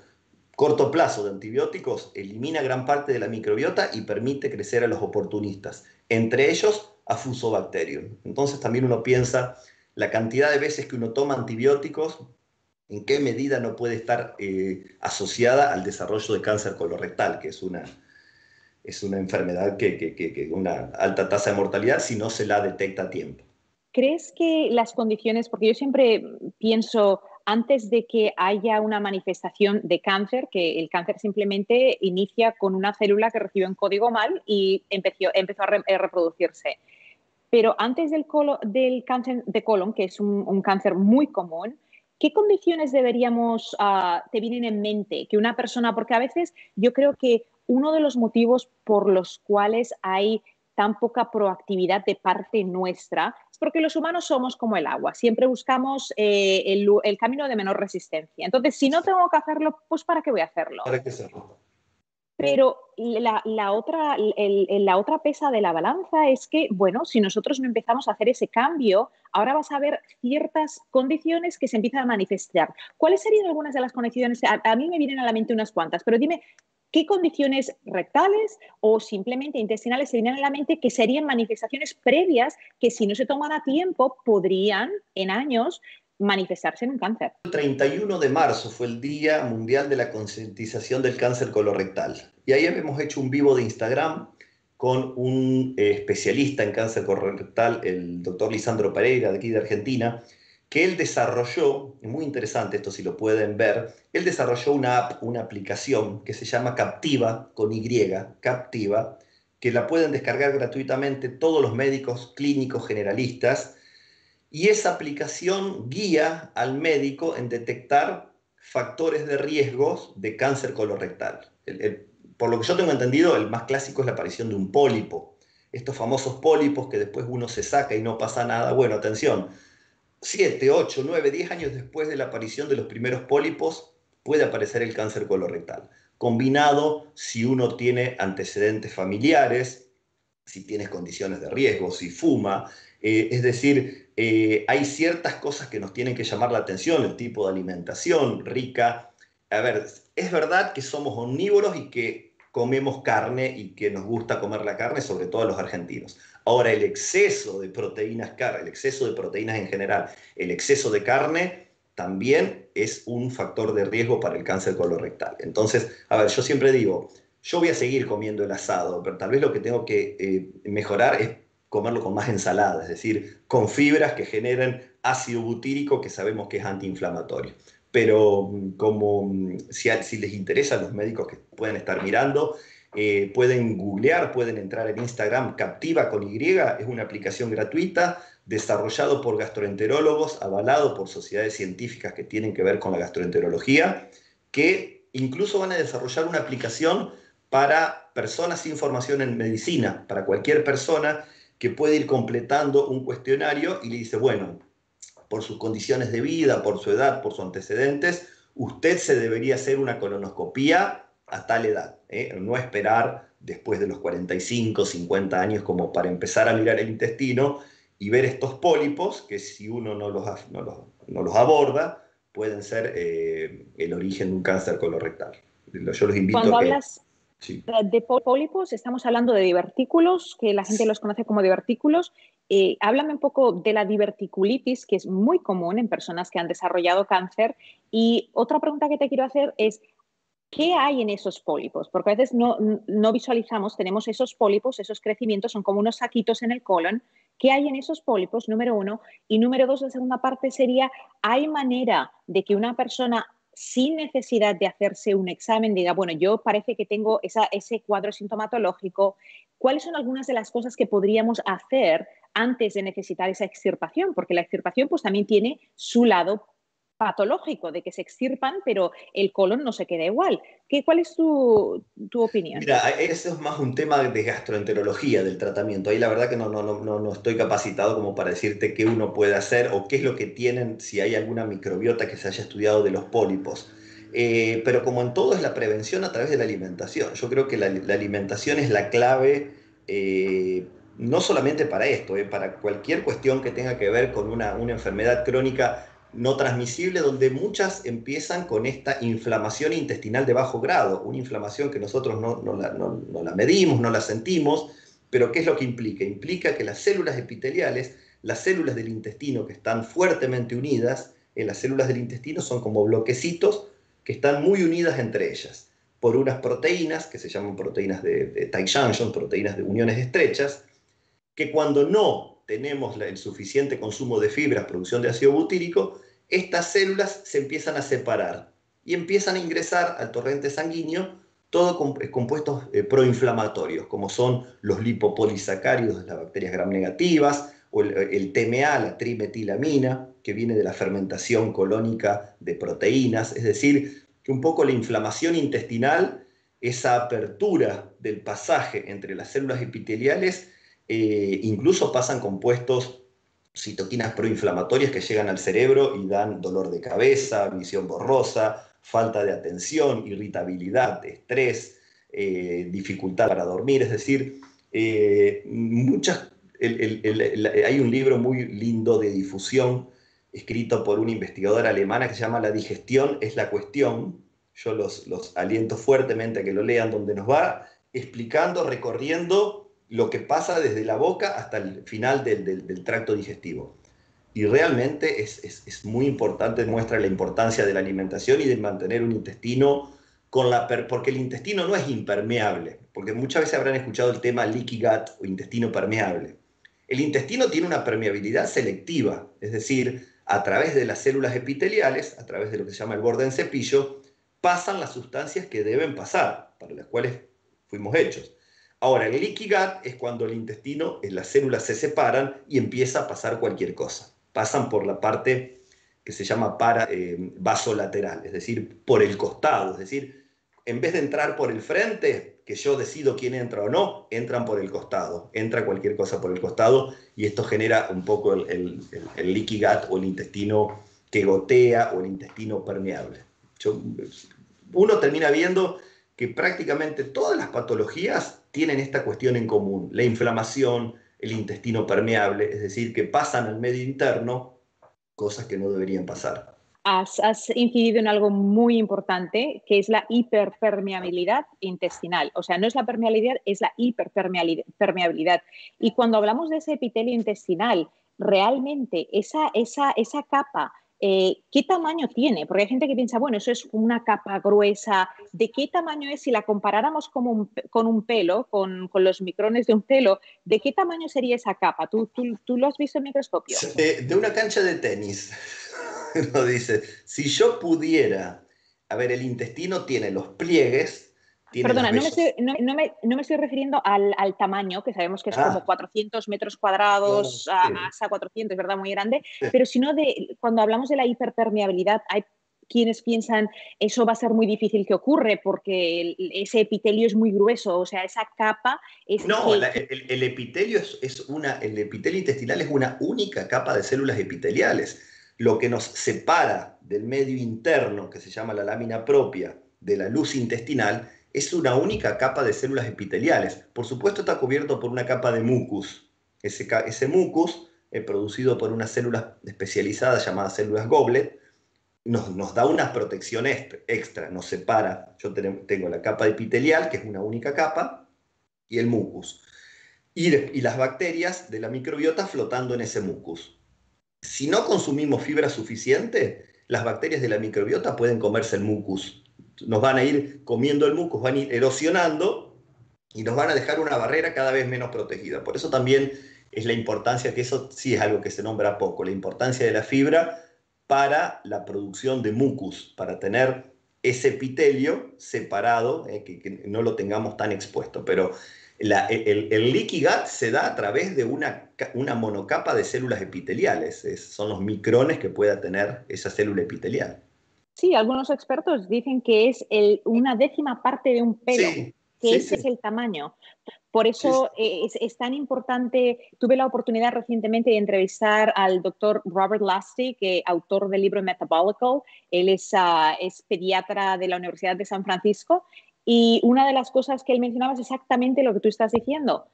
Speaker 2: corto plazo de antibióticos elimina gran parte de la microbiota y permite crecer a los oportunistas, entre ellos a Fusobacterium. Entonces también uno piensa la cantidad de veces que uno toma antibióticos, en qué medida no puede estar eh, asociada al desarrollo de cáncer colorectal, que es una, es una enfermedad que, que, una alta tasa de mortalidad si no se la detecta a tiempo.
Speaker 1: ¿Crees que las condiciones, porque yo siempre pienso, antes de que haya una manifestación de cáncer, que el cáncer simplemente inicia con una célula que recibe un código mal y empezó, empezó a, reproducirse. Pero antes del, del, cáncer de colon, que es un, cáncer muy común, ¿qué condiciones deberíamos, uh, te vienen en mente que una persona, porque a veces yo creo que uno de los motivos por los cuales hay tan poca proactividad de parte nuestra, es porque los humanos somos como el agua, siempre buscamos eh, el, camino de menor resistencia. Entonces, si no tengo que hacerlo, pues ¿para qué voy a hacerlo?
Speaker 2: ¿Para hacerlo?
Speaker 1: Pero la, otra, la otra pesa de la balanza es que, bueno, si nosotros no empezamos a hacer ese cambio, ahora vas a ver ciertas condiciones que se empiezan a manifestar. ¿Cuáles serían algunas de las condiciones? a mí me vienen a la mente unas cuantas, pero dime, ¿Qué condiciones rectales o simplemente intestinales se vienen a la mente que serían manifestaciones previas que si no se toman a tiempo podrían en años manifestarse en un cáncer?
Speaker 2: El 31 de marzo fue el Día Mundial de la Concientización del Cáncer Colorectal. Y ahí hemos hecho un vivo de Instagram con un eh, especialista en cáncer colorectal, el doctor Lisandro Pereira, de aquí de Argentina, que él desarrolló, es muy interesante esto si lo pueden ver, él desarrolló una app, una aplicación que se llama Captiva, con Y, Captiva, que la pueden descargar gratuitamente todos los médicos clínicos generalistas, y esa aplicación guía al médico en detectar factores de riesgos de cáncer colorectal. por lo que yo tengo entendido, el más clásico es la aparición de un pólipo. Estos famosos pólipos que después uno se saca y no pasa nada. Bueno, atención, 7, 8, 9, 10 años después de la aparición de los primeros pólipos, puede aparecer el cáncer colorectal. Combinado si uno tiene antecedentes familiares, si tienes condiciones de riesgo, si fuma. Eh, es decir, eh, hay ciertas cosas que nos tienen que llamar la atención, el tipo de alimentación rica. A ver, es verdad que somos omnívoros y que comemos carne y que nos gusta comer la carne, sobre todo a los argentinos. Ahora, el exceso de proteínas, el exceso de proteínas en general, el exceso de carne, también es un factor de riesgo para el cáncer colorectal. Entonces, a ver, yo siempre digo, yo voy a seguir comiendo el asado, pero tal vez lo que tengo que eh, mejorar es comerlo con más ensalada, es decir, con fibras que generen ácido butírico que sabemos que es antiinflamatorio. Pero mm, como mm, si, si les interesa a los médicos que pueden estar mirando, eh, pueden googlear, pueden entrar en Instagram, Captiva con Y, es una aplicación gratuita desarrollado por gastroenterólogos, avalado por sociedades científicas que tienen que ver con la gastroenterología, que incluso van a desarrollar una aplicación para personas sin formación en medicina, para cualquier persona que puede ir completando un cuestionario y le dice, bueno, por sus condiciones de vida, por su edad, por sus antecedentes, usted se debería hacer una colonoscopía a tal edad, ¿eh? no esperar después de los 45, 50 años como para empezar a mirar el intestino y ver estos pólipos que si uno no los, no los, aborda pueden ser eh, el origen de un cáncer colorectal. Yo los invito
Speaker 1: Cuando hablas de pólipos, estamos hablando de divertículos, que la gente los conoce como divertículos. Eh, háblame un poco de la diverticulitis, que es muy común en personas que han desarrollado cáncer. Y otra pregunta que te quiero hacer es, ¿Qué hay en esos pólipos? Porque a veces no, visualizamos, tenemos esos pólipos, esos crecimientos, son como unos saquitos en el colon. ¿Qué hay en esos pólipos? Número uno. Y número dos, la segunda parte sería, ¿hay manera de que una persona sin necesidad de hacerse un examen diga, bueno, yo parece que tengo ese cuadro sintomatológico, ¿cuáles son algunas de las cosas que podríamos hacer antes de necesitar esa extirpación, porque la extirpación pues también tiene su lado patológico de que se extirpan, pero el colon no se queda igual. ¿Qué, ¿Cuál es tu, opinión?
Speaker 2: Mira, eso es más un tema de gastroenterología del tratamiento. Ahí la verdad que no, no, no, no estoy capacitado como para decirte qué uno puede hacer o qué es lo que tienen, si hay alguna microbiota que se haya estudiado de los pólipos. Eh, pero como en todo es la prevención a través de la alimentación. Yo creo que la, alimentación es la clave, eh, no solamente para esto, eh, para cualquier cuestión que tenga que ver con una, una enfermedad crónica no transmisible, donde muchas empiezan con esta inflamación intestinal de bajo grado, una inflamación que nosotros no, la, medimos, no la sentimos, pero ¿qué es lo que implica? Implica que las células epiteliales, las células del intestino que están fuertemente unidas, en las células del intestino son como bloquecitos que están muy unidas entre ellas por unas proteínas que se llaman proteínas de, de tight junction, proteínas de uniones estrechas, que cuando no tenemos el suficiente consumo de fibras, producción de ácido butírico, estas células se empiezan a separar y empiezan a ingresar al torrente sanguíneo todos eh, compuestos eh, proinflamatorios, como son los lipopolisacáridos de las bacterias gram negativas, o el, TMA, la trimetilamina, que viene de la fermentación colónica de proteínas, es decir, que un poco la inflamación intestinal, esa apertura del pasaje entre las células epiteliales, eh, incluso pasan compuestos citoquinas proinflamatorias que llegan al cerebro y dan dolor de cabeza, visión borrosa, falta de atención, irritabilidad, estrés, eh, dificultad para dormir, es decir, eh, muchas, hay un libro muy lindo de difusión escrito por una investigadora alemana que se llama La digestión es la cuestión. Yo los, los aliento fuertemente a que lo lean, donde nos va explicando, recorriendo lo que pasa desde la boca hasta el final del, tracto digestivo. Y realmente es, muy importante, muestra la importancia de la alimentación y de mantener un intestino con la... porque el intestino no es impermeable, porque muchas veces habrán escuchado el tema leaky gut o intestino permeable. El intestino tiene una permeabilidad selectiva, es decir, a través de las células epiteliales, a través de lo que se llama el borde en cepillo, pasan las sustancias que deben pasar, para las cuales fuimos hechos. Ahora, el gut es cuando el intestino, las células se separan y empieza a pasar cualquier cosa. Pasan por la parte que se llama para, eh, vasolateral, es decir, por el costado. Es decir, en vez de entrar por el frente, que yo decido quién entra o no, entran por el costado. Entra cualquier cosa por el costado y esto genera un poco el, el, o el intestino que gotea o el intestino permeable. uno termina viendo que prácticamente todas las patologías tienen esta cuestión en común, la inflamación, el intestino permeable, es decir, que pasan al medio interno cosas que no deberían pasar.
Speaker 1: Has, incidido en algo muy importante, que es la hiperpermeabilidad intestinal. O sea, no es la permeabilidad, es la hiperpermeabilidad. Y cuando hablamos de ese epitelio intestinal, realmente esa, esa, esa capa eh, ¿qué tamaño tiene? Porque hay gente que piensa, bueno, eso es una capa gruesa. ¿De qué tamaño es si la comparáramos con un, pelo, con, los micrones de un pelo? ¿De qué tamaño sería esa capa? ¿Tú, tú, lo has visto en microscopio?
Speaker 2: de una cancha de tenis. <laughs> Lo dice, si yo pudiera, a ver, el intestino tiene los pliegues
Speaker 1: Perdona, no me, estoy, refiriendo al, tamaño, que sabemos que es como 400 ah. metros cuadrados a, 400, ¿verdad? Muy grande, pero sino de cuando hablamos de la hiperpermeabilidad, hay quienes piensan eso va a ser muy difícil que ocurre porque ese epitelio es muy grueso, o sea, esa capa es...
Speaker 2: No, el, epitelio es, una, el epitelio intestinal es una única capa de células epiteliales. Lo que nos separa del medio interno, que se llama la lámina propia, de la luz intestinal, es una única capa de células epiteliales. Por supuesto está cubierto por una capa de mucus. Ese, mucus, eh, producido por unas células especializadas llamadas células goblet, nos, da una protección extra, nos separa. Yo tengo la capa epitelial, que es una única capa, y el mucus. Y las bacterias de la microbiota flotando en ese mucus. Si no consumimos fibra suficiente, las bacterias de la microbiota pueden comerse el mucus nos van a ir comiendo el mucus, van a ir erosionando y nos van a dejar una barrera cada vez menos protegida. Por eso también es la importancia, que eso sí es algo que se nombra poco, la importancia de la fibra para la producción de mucus, para tener ese epitelio separado, eh, que, no lo tengamos tan expuesto. Pero el, el, se da a través de una, una monocapa de células epiteliales. son los micrones que pueda tener esa célula epitelial.
Speaker 1: Sí, algunos expertos dicen que es una décima parte de un pelo, que ese es el tamaño. Por eso es, tan importante. Tuve la oportunidad recientemente de entrevistar al doctor Robert Lasty, que autor del libro Metabolical. Él es, ah, es pediatra de la Universidad de San Francisco. Y una de las cosas que él mencionaba es exactamente lo que tú estás diciendo.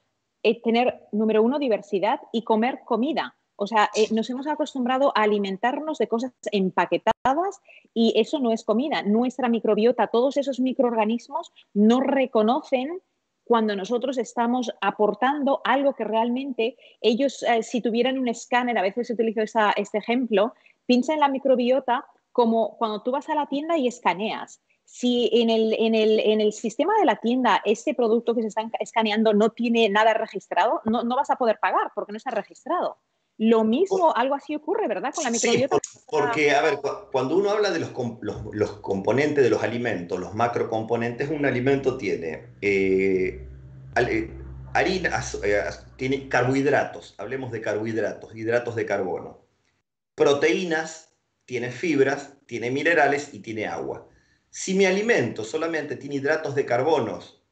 Speaker 1: Es tener, número uno, diversidad y comer comida. O sea, eh, nos hemos acostumbrado a alimentarnos de cosas empaquetadas y eso no es comida. Nuestra microbiota, todos esos microorganismos no reconocen cuando nosotros estamos aportando algo que realmente ellos, eh, si tuvieran un escáner, a veces utilizo este ejemplo, piensa en la microbiota como cuando tú vas a la tienda y escaneas. Si en el, en el, en el sistema de la tienda ese producto que se está escaneando no tiene nada registrado, no, no vas a poder pagar porque no está registrado. Lo mismo, algo así ocurre, ¿verdad? Con la microbiota.
Speaker 2: Sí, porque, a ver, cuando uno habla de los, los, componentes de los alimentos, los macrocomponentes, un alimento tiene eh, eh, harina, eh, tiene carbohidratos, hablemos de carbohidratos, hidratos de carbono. Proteínas, tiene fibras, tiene minerales y tiene agua. Si mi alimento solamente tiene hidratos de carbonos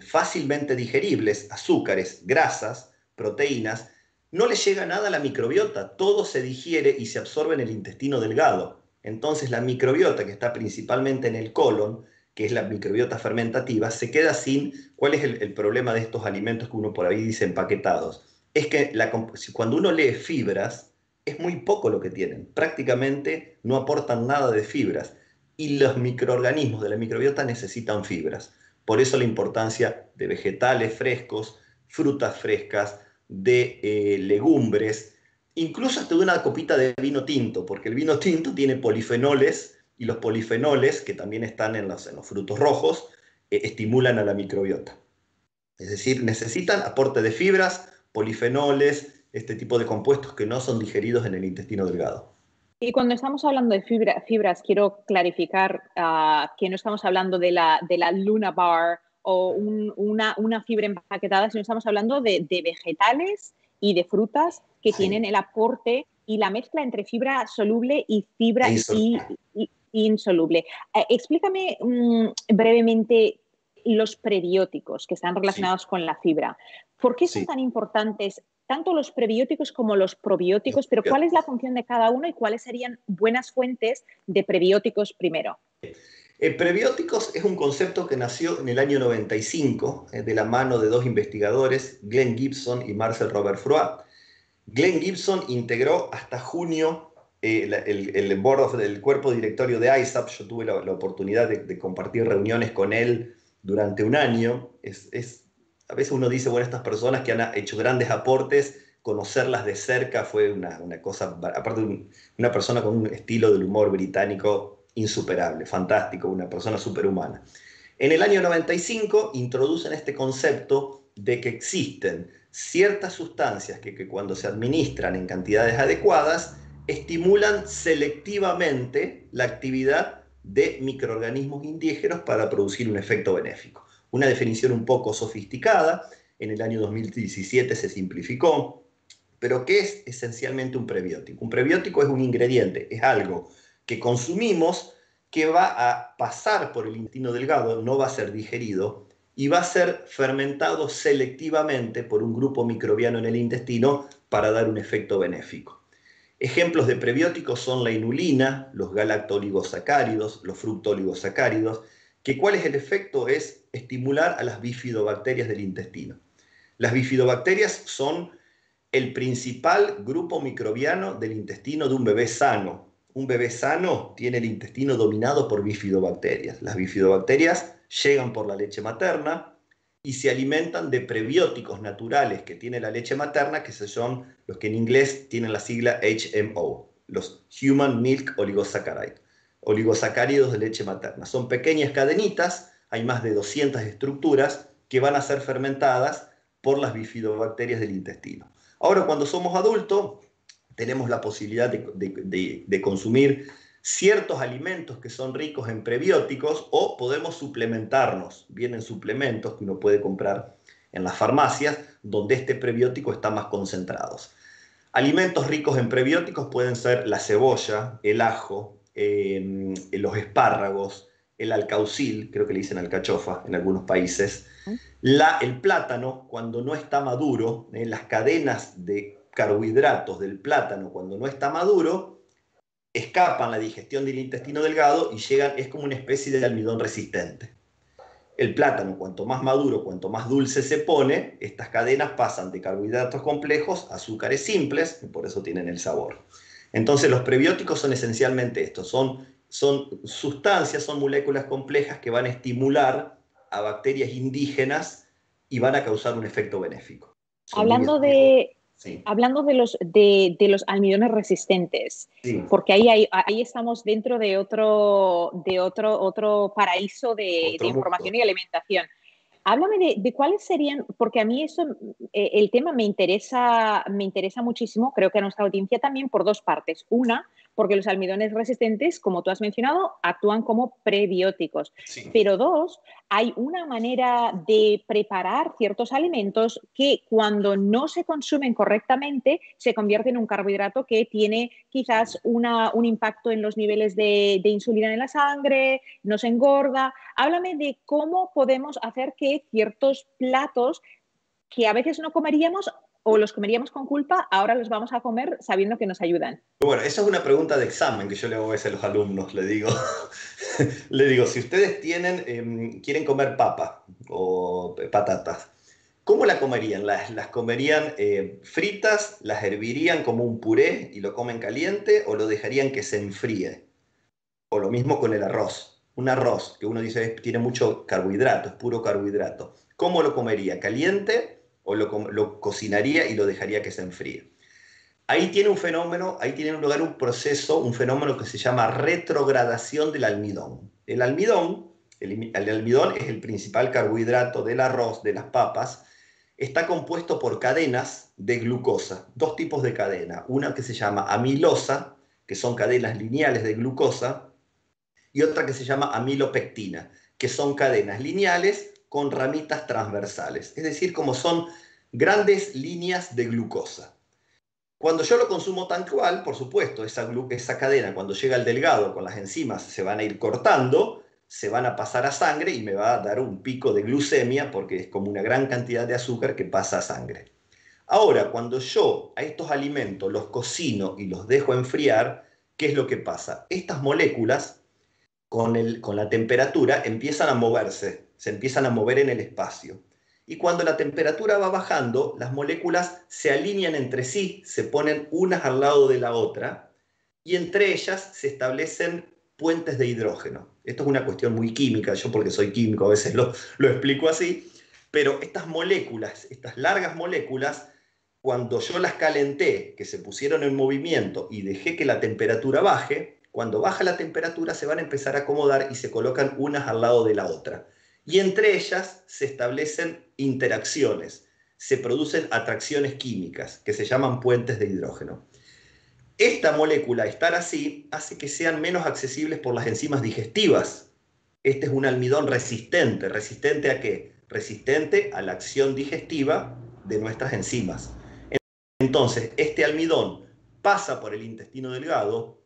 Speaker 2: fácilmente digeribles, azúcares, grasas, proteínas, no le llega nada a la microbiota, todo se digiere y se absorbe en el intestino delgado. Entonces la microbiota, que está principalmente en el colon, que es la microbiota fermentativa, se queda sin... ¿Cuál es el, problema de estos alimentos que uno por ahí dice empaquetados? Es que cuando uno lee fibras, es muy poco lo que tienen. Prácticamente no aportan nada de fibras. Y los microorganismos de la microbiota necesitan fibras. Por eso la importancia de vegetales frescos, frutas frescas, de eh, legumbres, incluso hasta de una copita de vino tinto, porque el vino tinto tiene polifenoles y los polifenoles, que también están en los, frutos rojos, eh, estimulan a la microbiota. Es decir, necesitan aporte de fibras, polifenoles, este tipo de compuestos que no son digeridos en el intestino delgado.
Speaker 1: Y cuando estamos hablando de fibras, quiero clarificar ah, que no estamos hablando de la, de la Luna Bar o una, una, fibra empaquetada, sino estamos hablando de, vegetales y de frutas que tienen el aporte y la mezcla entre fibra soluble y fibra insoluble. Eh, explícame mm, brevemente los prebióticos que están relacionados con la fibra. ¿Por qué son tan importantes tanto los prebióticos como los probióticos? Pero ¿cuál es la función de cada uno y cuáles serían buenas fuentes de prebióticos primero?
Speaker 2: El eh, prebióticos es un concepto que nació en el año 95 eh, de la mano de dos investigadores, Glenn Gibson y Marcel Robert Froid. Glenn Gibson integró hasta junio eh, el, el, board del cuerpo directorio de ISAP. Yo tuve la, oportunidad de, compartir reuniones con él durante un año. Es, a veces uno dice, bueno, estas personas que han hecho grandes aportes, conocerlas de cerca fue una, una cosa, aparte de una persona con un estilo del humor británico insuperable, fantástico, una persona superhumana. En el año 95 introducen este concepto de que existen ciertas sustancias que, cuando se administran en cantidades adecuadas estimulan selectivamente la actividad de microorganismos indígenas para producir un efecto benéfico. Una definición un poco sofisticada, en el año 2017 se simplificó, pero ¿qué es esencialmente un prebiótico? Un prebiótico es un ingrediente, es algo que consumimos que va a pasar por el intestino delgado, no va a ser digerido y va a ser fermentado selectivamente por un grupo microbiano en el intestino para dar un efecto benéfico. Ejemplos de prebióticos son la inulina, los galactoligosacáridos, los fructoligosacáridos, que cuál es el efecto es estimular a las bifidobacterias del intestino. Las bifidobacterias son el principal grupo microbiano del intestino de un bebé sano, un bebé sano tiene el intestino dominado por bifidobacterias. Las bifidobacterias llegan por la leche materna y se alimentan de prebióticos naturales que tiene la leche materna, que son los que en inglés tienen la sigla HMO, los Human Milk Oligosaccharide, oligosacáridos de leche materna. Son pequeñas cadenitas, hay más de 200 estructuras que van a ser fermentadas por las bifidobacterias del intestino. Ahora, cuando somos adultos, tenemos la posibilidad de, consumir ciertos alimentos que son ricos en prebióticos o podemos suplementarnos. Vienen suplementos que uno puede comprar en las farmacias, donde este prebiótico está más concentrado. Alimentos ricos en prebióticos pueden ser la cebolla, el ajo, em, los espárragos, el alcaucil, creo que le dicen alcachofa en algunos países, la, el plátano cuando no está maduro, en las cadenas de carbohidratos del plátano cuando no está maduro, escapan la digestión del intestino delgado y llegan, es como una especie de almidón resistente. El plátano, cuanto más maduro, cuanto más dulce se pone, estas cadenas pasan de carbohidratos complejos a azúcares simples, y por eso tienen el sabor. Entonces los prebióticos son esencialmente esto, son, son sustancias, son moléculas complejas que van a estimular a bacterias indígenas y van a causar un efecto benéfico.
Speaker 1: Hablando de, Hablando de los, de, los almidones resistentes, porque ahí, ahí, estamos dentro de otro, de otro, otro paraíso de, información y alimentación. Háblame de, cuáles serían, porque a mí eso, eh, el tema me interesa, me interesa muchísimo, creo que a nuestra audiencia también por dos partes. Una, porque los almidones resistentes, como tú has mencionado, actúan como prebióticos. Pero dos, hay una manera de preparar ciertos alimentos que cuando no se consumen correctamente se convierten en un carbohidrato que tiene quizás una, un impacto en los niveles de, de insulina en la sangre, nos engorda. Háblame de cómo podemos hacer que ciertos platos que a veces no comeríamos o los comeríamos con culpa, ahora los vamos a comer sabiendo que nos ayudan?
Speaker 2: Bueno, esa es una pregunta de examen que yo le hago a veces a los alumnos. Le digo, <laughs> le digo si ustedes tienen, em, quieren comer papa o patatas, ¿cómo la comerían? ¿Las, las comerían eh, fritas? ¿Las hervirían como un puré y lo comen caliente? ¿O lo dejarían que se enfríe? O lo mismo con el arroz. Un arroz que uno dice tiene mucho carbohidrato, es puro carbohidrato. ¿Cómo lo comería? ¿Caliente? O lo, cocinaría y lo dejaría que se enfríe. Ahí tiene un fenómeno, ahí tiene lugar un proceso, un fenómeno que se llama retrogradación del almidón. El almidón, el, el almidón es el principal carbohidrato del arroz, de las papas, está compuesto por cadenas de glucosa, dos tipos de cadena, una que se llama amilosa, que son cadenas lineales de glucosa, y otra que se llama amilopectina, que son cadenas lineales con ramitas transversales, es decir, como son grandes líneas de glucosa. Cuando yo lo consumo tan cual, por supuesto, esa, esa cadena cuando llega al delgado con las enzimas se van a ir cortando, se van a pasar a sangre y me va a dar un pico de glucemia porque es como una gran cantidad de azúcar que pasa a sangre. Ahora, cuando yo a estos alimentos los cocino y los dejo enfriar, ¿qué es lo que pasa? Estas moléculas con, el, con la temperatura empiezan a moverse se empiezan a mover en el espacio. Y cuando la temperatura va bajando, las moléculas se alinean entre sí, se ponen unas al lado de la otra, y entre ellas se establecen puentes de hidrógeno. Esto es una cuestión muy química, yo porque soy químico a veces lo, lo explico así, pero estas moléculas, estas largas moléculas, cuando yo las calenté, que se pusieron en movimiento y dejé que la temperatura baje, cuando baja la temperatura se van a empezar a acomodar y se colocan unas al lado de la otra y entre ellas se establecen interacciones, se producen atracciones químicas que se llaman puentes de hidrógeno. Esta molécula, estar así, hace que sean menos accesibles por las enzimas digestivas. Este es un almidón resistente. ¿Resistente a qué? Resistente a la acción digestiva de nuestras enzimas. Entonces, este almidón pasa por el intestino delgado,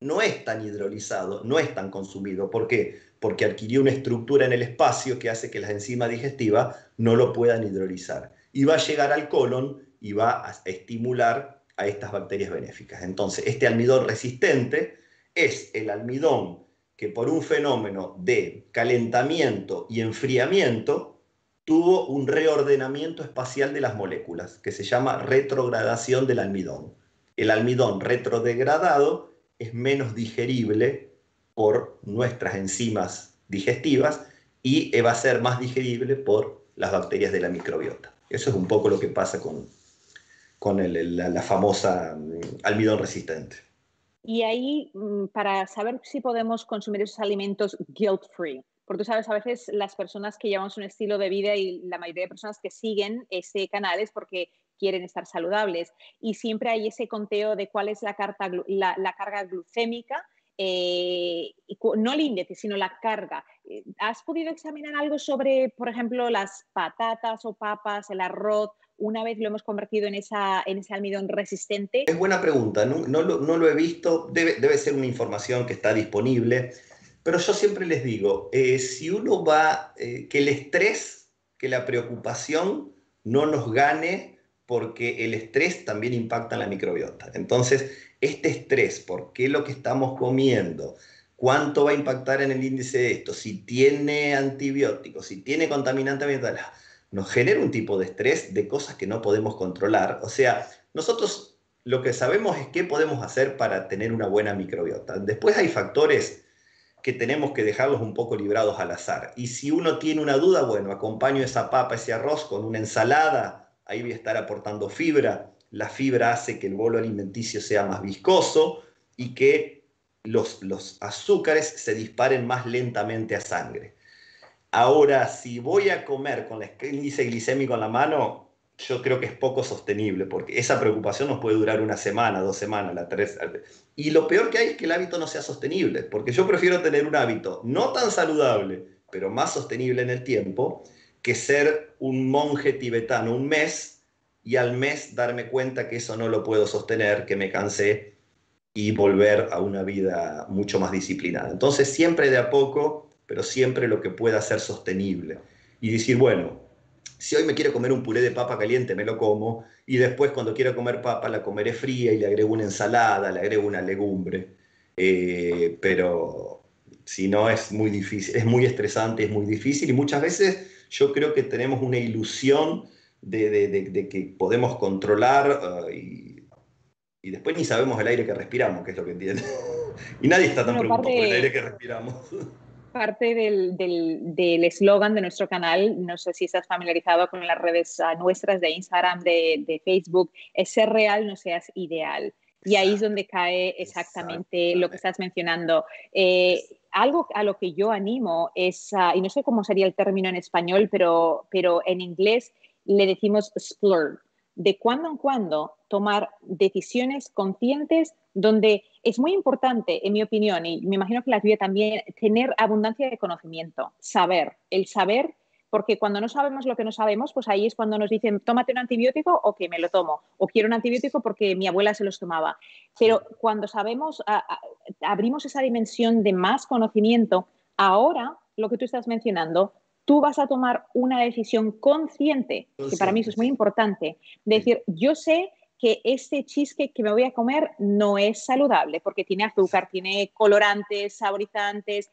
Speaker 2: no es tan hidrolizado, no es tan consumido. ¿Por qué? porque adquirió una estructura en el espacio que hace que las enzimas digestivas no lo puedan hidrolizar. Y va a llegar al colon y va a estimular a estas bacterias benéficas. Entonces, este almidón resistente es el almidón que por un fenómeno de calentamiento y enfriamiento tuvo un reordenamiento espacial de las moléculas, que se llama retrogradación del almidón. El almidón retrodegradado es menos digerible por nuestras enzimas digestivas y va a ser más digerible por las bacterias de la microbiota. Eso es un poco lo que pasa con, con la, famosa mm, almidón resistente.
Speaker 1: Y ahí, mm, para saber si podemos consumir esos alimentos guilt-free, porque tú sabes, a veces las personas que llevamos un estilo de vida y la mayoría de personas que siguen ese canal es porque quieren estar saludables y siempre hay ese conteo de cuál es la, carta, la carga glucémica eh, no el índice, sino la carga. Eh, ¿Has podido examinar algo sobre, por ejemplo, las patatas o papas, el arroz, una vez lo hemos convertido en, esa, en ese almidón resistente?
Speaker 2: Es buena pregunta, no, no, lo, he visto, debe, debe, ser una información que está disponible, pero yo siempre les digo, eh, si uno va, que el estrés, que la preocupación no nos gane porque el estrés también impacta en la microbiota. Entonces, este estrés, por qué lo que estamos comiendo, cuánto va a impactar en el índice de esto, si tiene antibióticos, si tiene contaminante ambiental, nos genera un tipo de estrés de cosas que no podemos controlar. O sea, nosotros lo que sabemos es qué podemos hacer para tener una buena microbiota. Después hay factores que tenemos que dejarlos un poco librados al azar. Y si uno tiene una duda, bueno, acompaño esa papa, ese arroz con una ensalada, ahí voy a estar aportando fibra, la fibra hace que el bolo alimenticio sea más viscoso y que los, los azúcares se disparen más lentamente a sangre. Ahora, si voy a comer con el índice glicémico en la mano, yo creo que es poco sostenible, porque esa preocupación nos puede durar una semana, dos semanas, la tres. Y lo peor que hay es que el hábito no sea sostenible, porque yo prefiero tener un hábito no tan saludable, pero más sostenible en el tiempo, que ser un monje tibetano un mes y al mes darme cuenta que eso no lo puedo sostener, que me cansé y volver a una vida mucho más disciplinada. Entonces siempre de a poco, pero siempre lo que pueda ser sostenible. Y decir, bueno, si hoy me quiero comer un puré de papa caliente, me lo como, y después cuando quiero comer papa la comeré fría y le agrego una ensalada, le agrego una legumbre. Eh, pero si no es muy difícil, es muy estresante, es muy difícil y muchas veces yo creo que tenemos una ilusión de, que podemos controlar uh, y, después ni sabemos el aire que respiramos, que es lo que entiende. <laughs> y nadie está tan preocupado por el aire que respiramos. <laughs>
Speaker 1: Parte del eslogan de nuestro canal, no sé si estás familiarizado con las redes uh, nuestras de Instagram, de, Facebook, es ser real, no seas ideal. Y ahí es donde cae exactamente, lo que estás mencionando. Eh, algo a lo que yo animo es, y no sé cómo sería el término en español, pero, pero en inglés le decimos splurge, de cuando en cuando tomar decisiones conscientes donde es muy importante, en mi opinión, y me imagino que la tuya también, tener abundancia de conocimiento, saber, el saber, porque cuando no sabemos lo que no sabemos, pues ahí es cuando nos dicen, tómate un antibiótico o que me lo tomo, o quiero un antibiótico porque mi abuela se los tomaba. Pero cuando sabemos, abrimos esa dimensión de más conocimiento, ahora lo que tú estás mencionando, tú vas a tomar una decisión consciente, que para mí eso es muy importante, de decir, yo sé que este cheesecake que me voy a comer no es saludable porque tiene azúcar, tiene colorantes, saborizantes,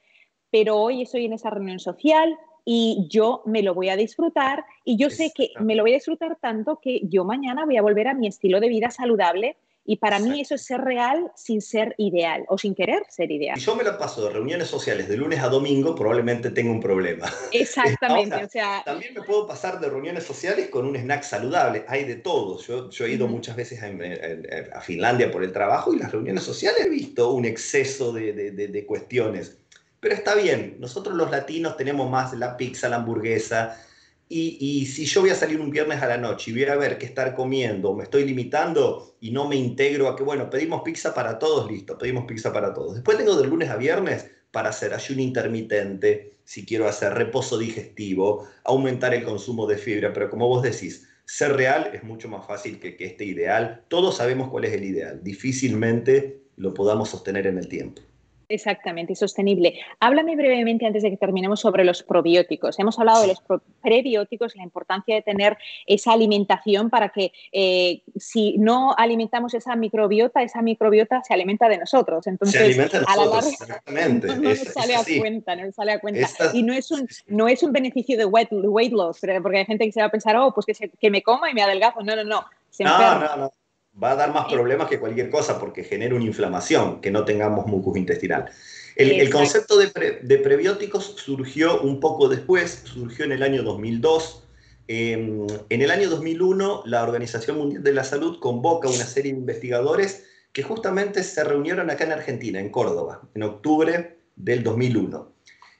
Speaker 1: pero hoy estoy en esa reunión social y yo me lo voy a disfrutar y yo sé que me lo voy a disfrutar tanto que yo mañana voy a volver a mi estilo de vida saludable y para mí eso es ser real sin ser ideal o sin querer ser ideal.
Speaker 2: Si yo me lo paso de reuniones sociales de lunes a domingo, probablemente tengo un problema.
Speaker 1: Exactamente. o sea,
Speaker 2: también me puedo pasar de reuniones sociales con un snack saludable. Hay de todo. Yo, yo he ido muchas veces a, Finlandia por el trabajo y las reuniones sociales he visto un exceso de, de, de cuestiones. Pero está bien, nosotros los latinos tenemos más la pizza, la hamburguesa, y, si yo voy a salir un viernes a la noche y voy a ver qué estar comiendo, me estoy limitando y no me integro a que, bueno, pedimos pizza para todos, listo, pedimos pizza para todos. Después tengo de lunes a viernes para hacer ayuno intermitente, si quiero hacer reposo digestivo, aumentar el consumo de fibra, pero como vos decís, ser real es mucho más fácil que, que este ideal. Todos sabemos cuál es el ideal, difícilmente lo podamos sostener en el tiempo.
Speaker 1: Exactamente, sostenible. Háblame brevemente antes de que terminemos sobre los probióticos. Hemos hablado de los prebióticos, la importancia de tener esa alimentación para que eh, si no alimentamos esa microbiota, esa microbiota se alimenta de nosotros. Entonces,
Speaker 2: se alimenta de nosotros, exactamente.
Speaker 1: No, nos sale a cuenta, no nos sale a cuenta. Y no es, un, no es un beneficio de weight, loss, porque hay gente que se va a pensar, oh, pues que, que me coma y me adelgazo. No, no, no.
Speaker 2: no, no, no va a dar más problemas que cualquier cosa porque genera una inflamación, que no tengamos mucus intestinal. El, concepto de, prebióticos surgió un poco después, surgió en el año 2002. Em, en el año 2001, la Organización Mundial de la Salud convoca una serie de investigadores que justamente se reunieron acá en Argentina, en Córdoba, en octubre del 2001,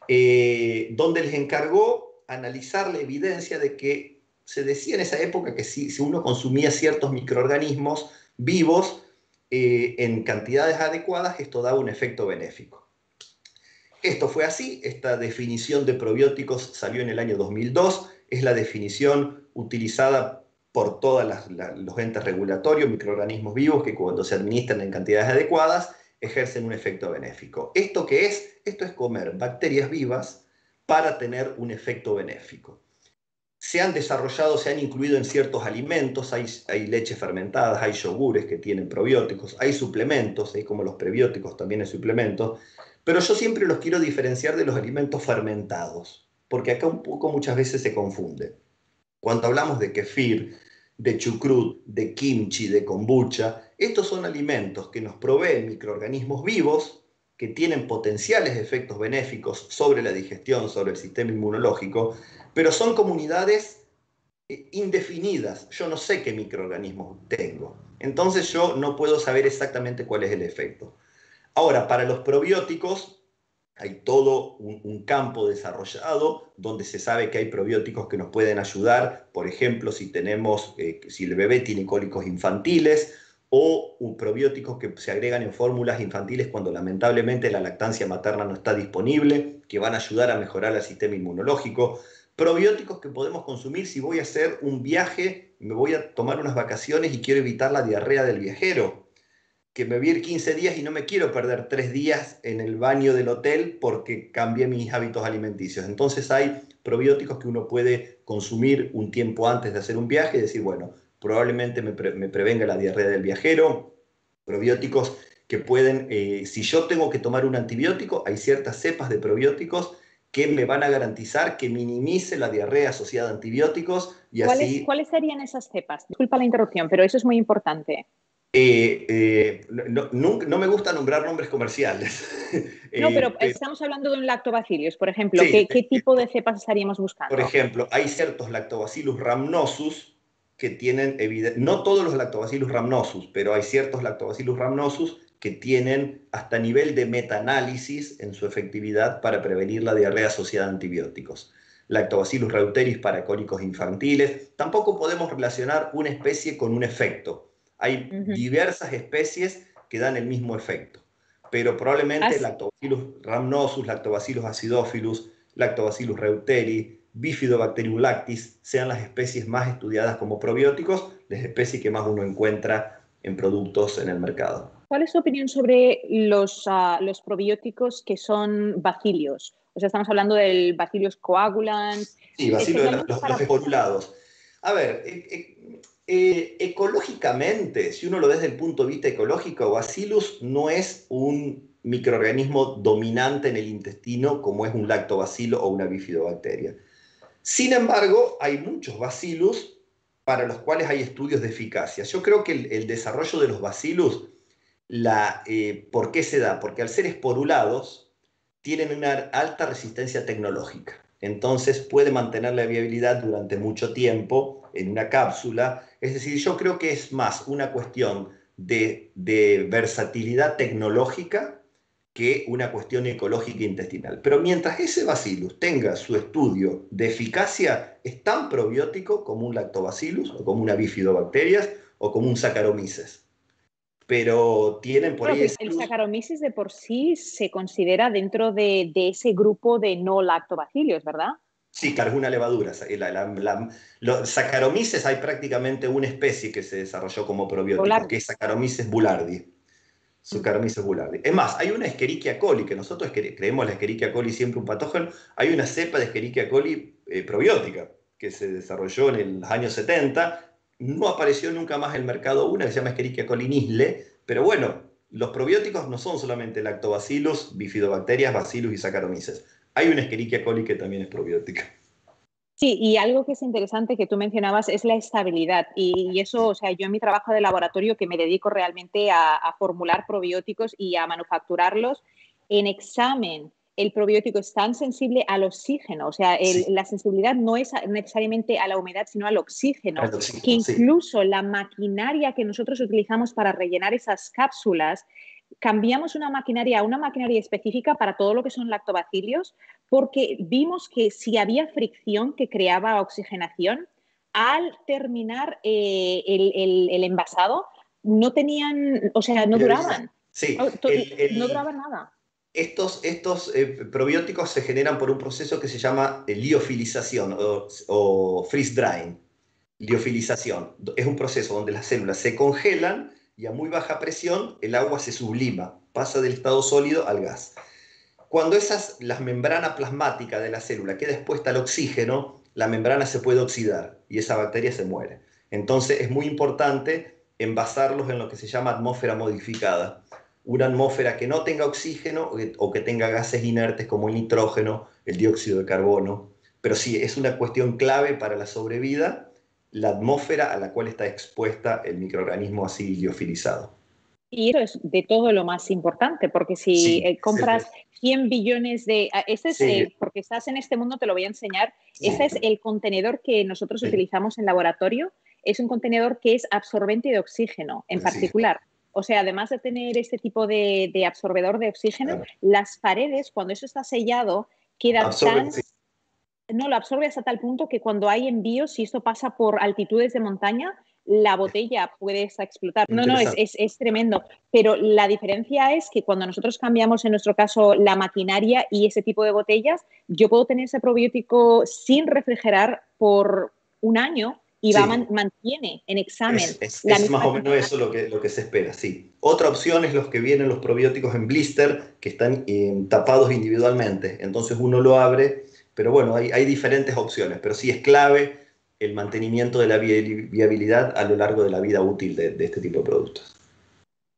Speaker 2: eh, donde les encargó analizar la evidencia de que se decía en esa época que si, uno consumía ciertos microorganismos vivos, eh, en cantidades adecuadas esto da un efecto benéfico. Esto fue así, esta definición de probióticos salió en el año 2002, es la definición utilizada por todos los entes regulatorios, microorganismos vivos que cuando se administran en cantidades adecuadas ejercen un efecto benéfico. ¿Esto qué es? Esto es comer bacterias vivas para tener un efecto benéfico. Se han desarrollado, se han incluido en ciertos alimentos, hay, hay leches fermentadas, hay yogures que tienen probióticos, hay suplementos, hay como los prebióticos también hay suplementos, pero yo siempre los quiero diferenciar de los alimentos fermentados, porque acá un poco muchas veces se confunde. Cuando hablamos de kefir, de chucrut, de kimchi, de kombucha, estos son alimentos que nos proveen microorganismos vivos que tienen potenciales efectos benéficos sobre la digestión, sobre el sistema inmunológico, pero son comunidades eh, indefinidas. Yo no sé qué microorganismos tengo. Entonces yo no puedo saber exactamente cuál es el efecto. Ahora, para los probióticos hay todo un, campo desarrollado donde se sabe que hay probióticos que nos pueden ayudar, por ejemplo, si tenemos, eh, si el bebé tiene cólicos infantiles o probióticos que se agregan en fórmulas infantiles cuando lamentablemente la lactancia materna no está disponible, que van a ayudar a mejorar el sistema inmunológico. Probióticos que podemos consumir si voy a hacer un viaje, me voy a tomar unas vacaciones y quiero evitar la diarrea del viajero que me voy a ir 15 días y no me quiero perder tres días en el baño del hotel porque cambié mis hábitos alimenticios. Entonces hay probióticos que uno puede consumir un tiempo antes de hacer un viaje y decir, bueno, probablemente me, prevenga la diarrea del viajero. Probióticos que pueden, eh, si yo tengo que tomar un antibiótico, hay ciertas cepas de probióticos que me van a garantizar que minimice la diarrea asociada a antibióticos y
Speaker 1: ¿Cuáles,
Speaker 2: así...
Speaker 1: ¿Cuáles serían esas cepas? Disculpa la interrupción, pero eso es muy importante.
Speaker 2: Eh, eh, no, me gusta nombrar nombres comerciales. <laughs>
Speaker 1: No, pero eh, estamos hablando de un lactobacillus, por ejemplo. ¿Qué, tipo de cepas estaríamos buscando?
Speaker 2: Por ejemplo, hay ciertos lactobacillus rhamnosus que tienen, no todos los lactobacillus rhamnosus, pero hay ciertos lactobacillus rhamnosus que tienen hasta nivel de metaanálisis en su efectividad para prevenir la diarrea asociada a antibióticos. Lactobacillus reuteris para cólicos infantiles. Tampoco podemos relacionar una especie con un efecto hay diversas especies que dan el mismo efecto, pero probablemente Lactobacillus rhamnosus, Lactobacillus acidophilus, Lactobacillus reuteri, Bifidobacterium lactis sean las especies más estudiadas como probióticos, las especies que más uno encuentra en productos en el mercado.
Speaker 1: ¿Cuál es tu opinión sobre los, ah, los probióticos que son bacilios? O sea, estamos hablando del bacillus coagulans.
Speaker 2: Sí, bacilios, los, los, esporulados. A ver, eh, eh, eh, ecológicamente, si uno lo ve desde el punto de vista ecológico, Bacillus no es un microorganismo dominante en el intestino como es un lactobacilo o una bifidobacteria. Sin embargo, hay muchos bacillus para los cuales hay estudios de eficacia. Yo creo que el, desarrollo de los bacillus, la, eh, ¿por qué se da? Porque al ser esporulados, tienen una alta resistencia tecnológica. Entonces puede mantener la viabilidad durante mucho tiempo en una cápsula. Es decir, yo creo que es más una cuestión de, versatilidad tecnológica que una cuestión ecológica intestinal. Pero mientras ese bacillus tenga su estudio de eficacia, es tan probiótico como un lactobacillus o como una bifidobacterias o como un saccharomyces. Pero tienen por ahí...
Speaker 1: El saccharomyces de por sí se considera dentro de, de ese grupo de no lactobacillus, ¿verdad?
Speaker 2: Sí, claro, es una levadura. los Saccharomyces hay prácticamente una especie que se desarrolló como probiótico, que es Saccharomyces boulardii. Saccharomyces boulardii. Es más, hay una Escherichia coli, que nosotros creemos la Escherichia coli siempre un patógeno, hay una cepa de Escherichia coli eh, probiótica que se desarrolló en los años 70, no apareció nunca más en el mercado una que se llama Escherichia coli nisle, pero bueno, los probióticos no son solamente lactobacillus, bifidobacterias, bacillus y Saccharomyces hay una Escherichia coli que también es probiótica.
Speaker 1: Sí, y algo que es interesante que tú mencionabas es la estabilidad. Y, eso, o sea, yo en mi trabajo de laboratorio que me dedico realmente a, formular probióticos y a manufacturarlos, en examen el probiótico es tan sensible al oxígeno, o sea, la sensibilidad no es necesariamente a la humedad, sino al oxígeno, que incluso la maquinaria que nosotros utilizamos para rellenar esas cápsulas cambiamos una maquinaria a una maquinaria específica para todo lo que son lactobacilios porque vimos que si había fricción que creaba oxigenación, al terminar eh, el, envasado, no tenían, o sea, no duraban.
Speaker 2: Sí,
Speaker 1: no duraban nada.
Speaker 2: Estos, estos eh, probióticos se generan por un proceso que se llama liofilización o, freeze drying. Liofilización es un proceso donde las células se congelan y a muy baja presión el agua se sublima, pasa del estado sólido al gas. Cuando esas, las membranas plasmáticas de la célula queda expuesta al oxígeno, la membrana se puede oxidar y esa bacteria se muere. Entonces es muy importante envasarlos en lo que se llama atmósfera modificada una atmósfera que no tenga oxígeno o que, tenga gases inertes como el nitrógeno, el dióxido de carbono. Pero sí, es una cuestión clave para la sobrevida la atmósfera a la cual está expuesta el microorganismo así liofilizado.
Speaker 1: Y eso es de todo lo más importante, porque si eh, compras 100 billones de... Ese es, porque estás en este mundo, te lo voy a enseñar. Ese es el contenedor que nosotros utilizamos en laboratorio. Es un contenedor que es absorbente de oxígeno en particular. O sea, además de tener este tipo de, absorbedor de oxígeno, las paredes, cuando eso está sellado, quedan tan... No, lo absorbe hasta tal punto que cuando hay envíos, si esto pasa por altitudes de montaña, la botella puede explotar. No, no, es, es, tremendo. Pero la diferencia es que cuando nosotros cambiamos, en nuestro caso, la maquinaria y ese tipo de botellas, yo puedo tener ese probiótico sin refrigerar por un año y va, mantiene en examen.
Speaker 2: Es, más o menos eso lo que, lo que se espera, sí. Otra opción es los que vienen los probióticos en blister, que están eh, tapados individualmente. Entonces uno lo abre, pero bueno, hay, hay diferentes opciones, pero sí es clave el mantenimiento de la viabilidad a lo largo de la vida útil de este tipo de productos.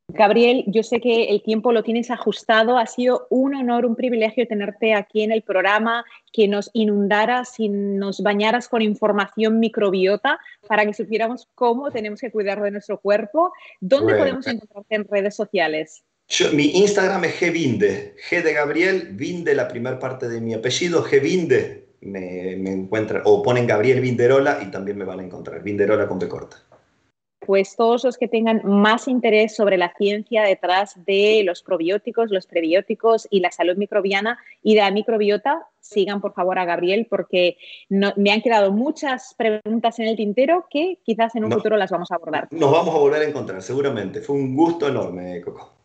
Speaker 1: Gabriel, yo sé que el tiempo lo tienes ajustado. Ha sido un honor, un privilegio tenerte aquí en el programa, que nos inundaras y nos bañaras con información microbiota para que supiéramos cómo tenemos que cuidar de nuestro cuerpo. ¿Dónde podemos encontrarte en redes sociales?
Speaker 2: Mi Instagram es Gvinde, G de Gabriel, Vinde, la primera parte de mi apellido, Gvinde. Me, me encuentran, o ponen Gabriel Vinderola y también me van a encontrar, Vinderola con B corta
Speaker 1: pues todos los que tengan más interés sobre la ciencia detrás de los probióticos, los prebióticos y la salud microbiana y de la microbiota, sigan por favor a Gabriel porque me han quedado muchas preguntas en el tintero que quizás en un futuro las vamos a abordar.
Speaker 2: Nos vamos a volver a encontrar, seguramente. Fue un gusto enorme, Coco.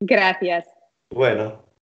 Speaker 1: Gracias.
Speaker 2: Bueno,